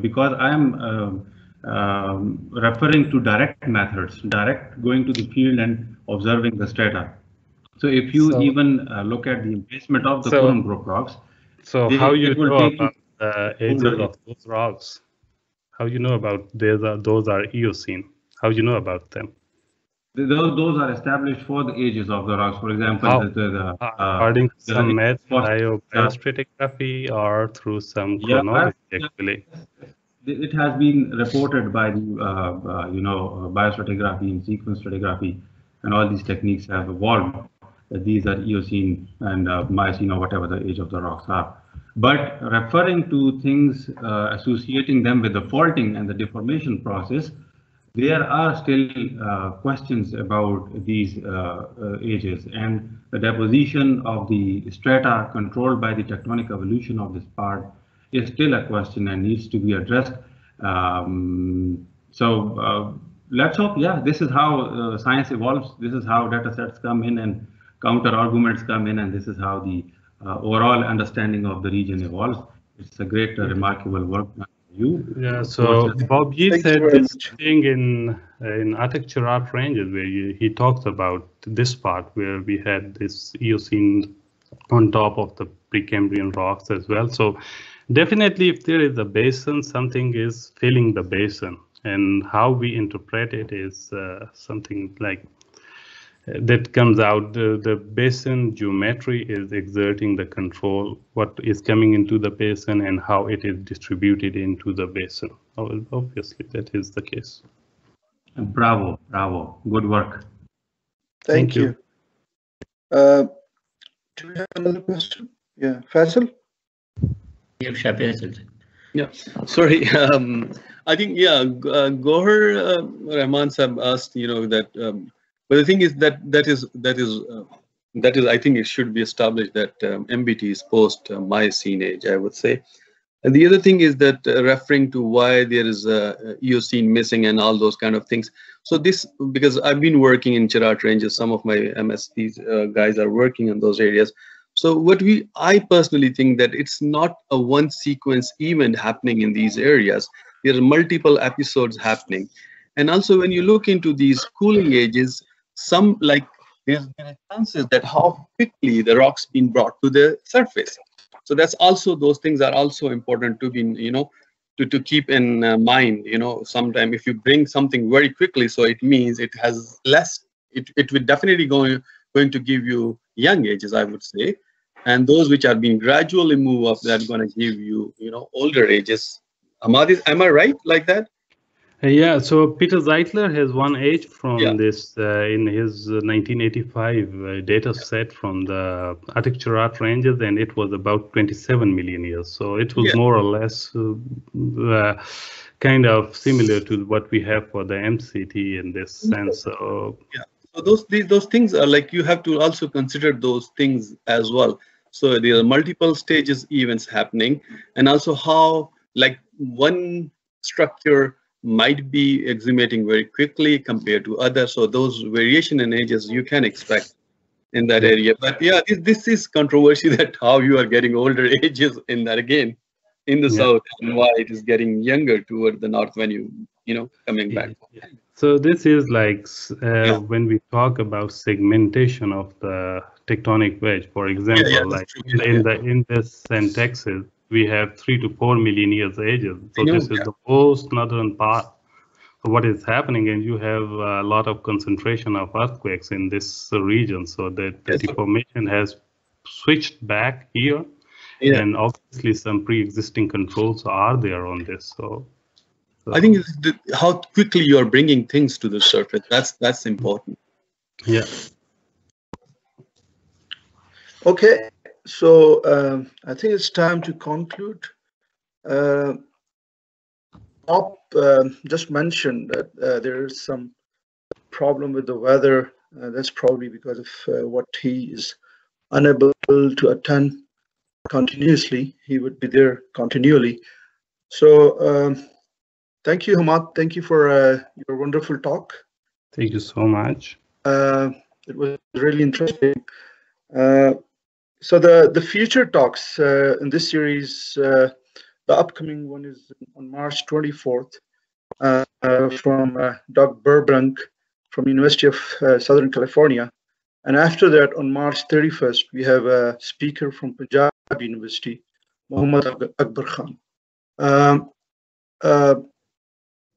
because I am uh, um, referring to direct methods, direct going to the field and observing the strata. So if you so, even uh, look at the emplacement of the so, Coram group rocks. So they, how you know about the ages of those rocks? How you know about those are, those are Eocene? How you know about them? Those, those are established for the ages of the rocks. For example, oh, the, the, uh, according to some math, biostratigraphy or through some chronology, yeah, actually. It has been reported by the, uh, uh, you know, biostratigraphy and sequence stratigraphy, and all these techniques have evolved. That these are Eocene and uh, Miocene or whatever the age of the rocks are. But referring to things, uh, associating them with the faulting and the deformation process, there are still uh, questions about these uh, uh, ages and the deposition of the strata controlled by the tectonic evolution of this part is still a question and needs to be addressed. Um, so uh, let's hope, yeah, this is how uh, science evolves. This is how data sets come in and counter arguments come in, and this is how the uh, overall understanding of the region evolves. It's a great, remarkable work you. Yeah, so Bob Yeats said this thing in in Attock ranges where you, he talks about this part where we had this Eocene on top of the Precambrian rocks as well. So definitely if there is a basin, something is filling the basin and how we interpret it is uh, something like that comes out the, the basin geometry is exerting the control what is coming into the basin and how it is distributed into the basin. Obviously that is the case. Bravo bravo. Good work. Thank, thank you, you. Uh, do we have another question? Yeah faisal? Yeah sorry um, i think yeah uh, gohar uh, rahman sab asked you know that um, but the thing is that that is that is uh, that is I think it should be established that um, MBT is post uh, Miocene age. I would say. And the other thing is that uh, referring to why there is a Eocene missing and all those kind of things. So this because I've been working in Cherat ranges. Some of my MSTs uh, guys are working in those areas. So what we I personally think that it's not a one sequence event happening in these areas. There are multiple episodes happening. And also when you look into these cooling ages, some like there's there chances that how quickly the rock's been brought to the surface. So that's also those things are also important to be you know to, to keep in uh, mind you know. Sometime if you bring something very quickly so it means it has less it, it will definitely going going to give you young ages i would say. And those which are being gradually move up that's going to give you you know older ages. Ahmad, am i right like that yeah, so Peter Zeitler has one age from yeah. this uh, in his 1985 uh, data set from the Attock Cherat ranges, and it was about 27 million years. So it was yeah. more or less uh, uh, kind of similar to what we have for the MCT in this sense. So yeah, so those these, those things are like you have to also consider those things as well. So there are multiple stages events happening, and also how like one structure might be exhumating very quickly compared to others. So those variation in ages you can expect. in that area. But yeah, this, this is controversy that how you are getting older ages in that again in the Yeah. south and why it is getting younger toward the north when you you know coming back. So this is like uh, Yeah. when we talk about segmentation of the tectonic wedge. For example, like in the, in the in this and Texas, we have three to four million years ages. So know, this is yeah. the most northern part. So what is happening, and you have a lot of concentration of earthquakes in this region. So that the Yes. deformation has switched back here, Yeah. and obviously some pre-existing controls are there on this. So. I think it's the, how quickly you are bringing things to the surface. That's that's important. Yeah. Okay, so um, I think it's time to conclude. Uh, Bob um, just mentioned that uh, there is some problem with the weather. Uh, that's probably because of uh, what he is unable to attend continuously. He would be there continually. So um, thank you, Humaad. Thank you for uh, your wonderful talk. Thank you so much. Uh, it was really interesting. So the the future talks uh, in this series, uh, the upcoming one is on March 24th uh, uh, from uh, Doug Burbank from University of uh, Southern California, and after that on March 31st we have a speaker from Punjab University, Muhammad Akbar Khan. Um,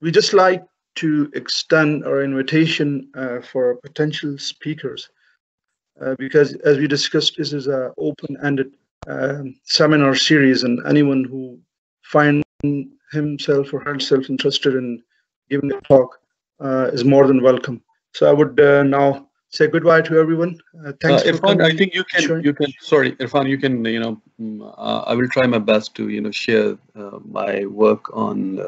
we just like to extend our invitation for potential speakers because as we discussed this is an open-ended um, seminar series and anyone who finds himself or herself interested in giving a talk uh, is more than welcome. So i would uh, now say goodbye to everyone. Uh, Uh, thanks for Irfan, I think you can Sure. you can sorry, Irfan, you can you know mm, uh, I will try my best to you know share uh, my work on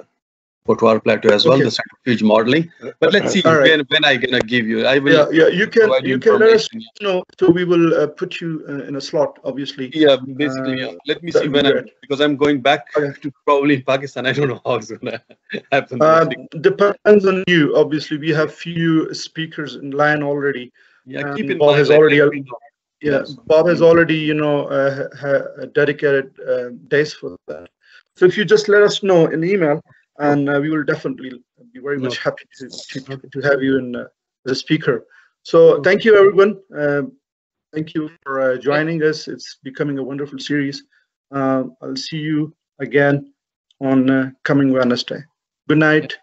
Potwar Plateau as well, Okay. the centrifuge modeling. But let's see right. when when I gonna give you. I will. yeah yeah you can you can let us know so we will uh, put you uh, in a slot obviously Yeah, basically, Uh, yeah. Let me see when I'm because I'm going back Okay. to probably Pakistan. I don't know how it's gonna happen. uh, depends on you obviously we have few speakers in line already yeah, keep um, in Bob mind. has already let al- me know. Yeah, Yes. Bob has already, you know, uh, dedicated uh, days for that. So if you just let us know in email, and uh, we will definitely be very much happy to, to, to have you in uh, as a speaker. So thank you, everyone. Um, thank you for uh, joining us. It's becoming a wonderful series. Um, I'll see you again on uh, coming Wednesday. Good night.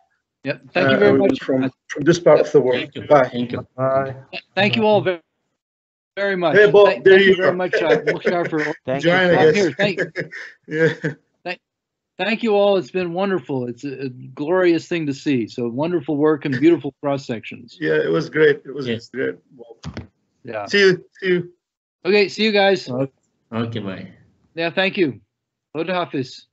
Yep. Thank you very everyone much. from from this part of the world. Thank you. Bye. Thank you. Bye. Thank you all very, very much. Hey, Bob, Thank, there thank you you very much, uh, Mukhtar, for Thank Join, you. I I'm here. Thank- yeah. Thank you all. It's been wonderful. It's a, a glorious thing to see. So wonderful work and beautiful cross sections. Yeah, it was great. It was Yes. great. Bob. Yeah. See you. See you. Okay. See you guys. Okay, bye. Yeah. Thank you. Hoda Hafiz.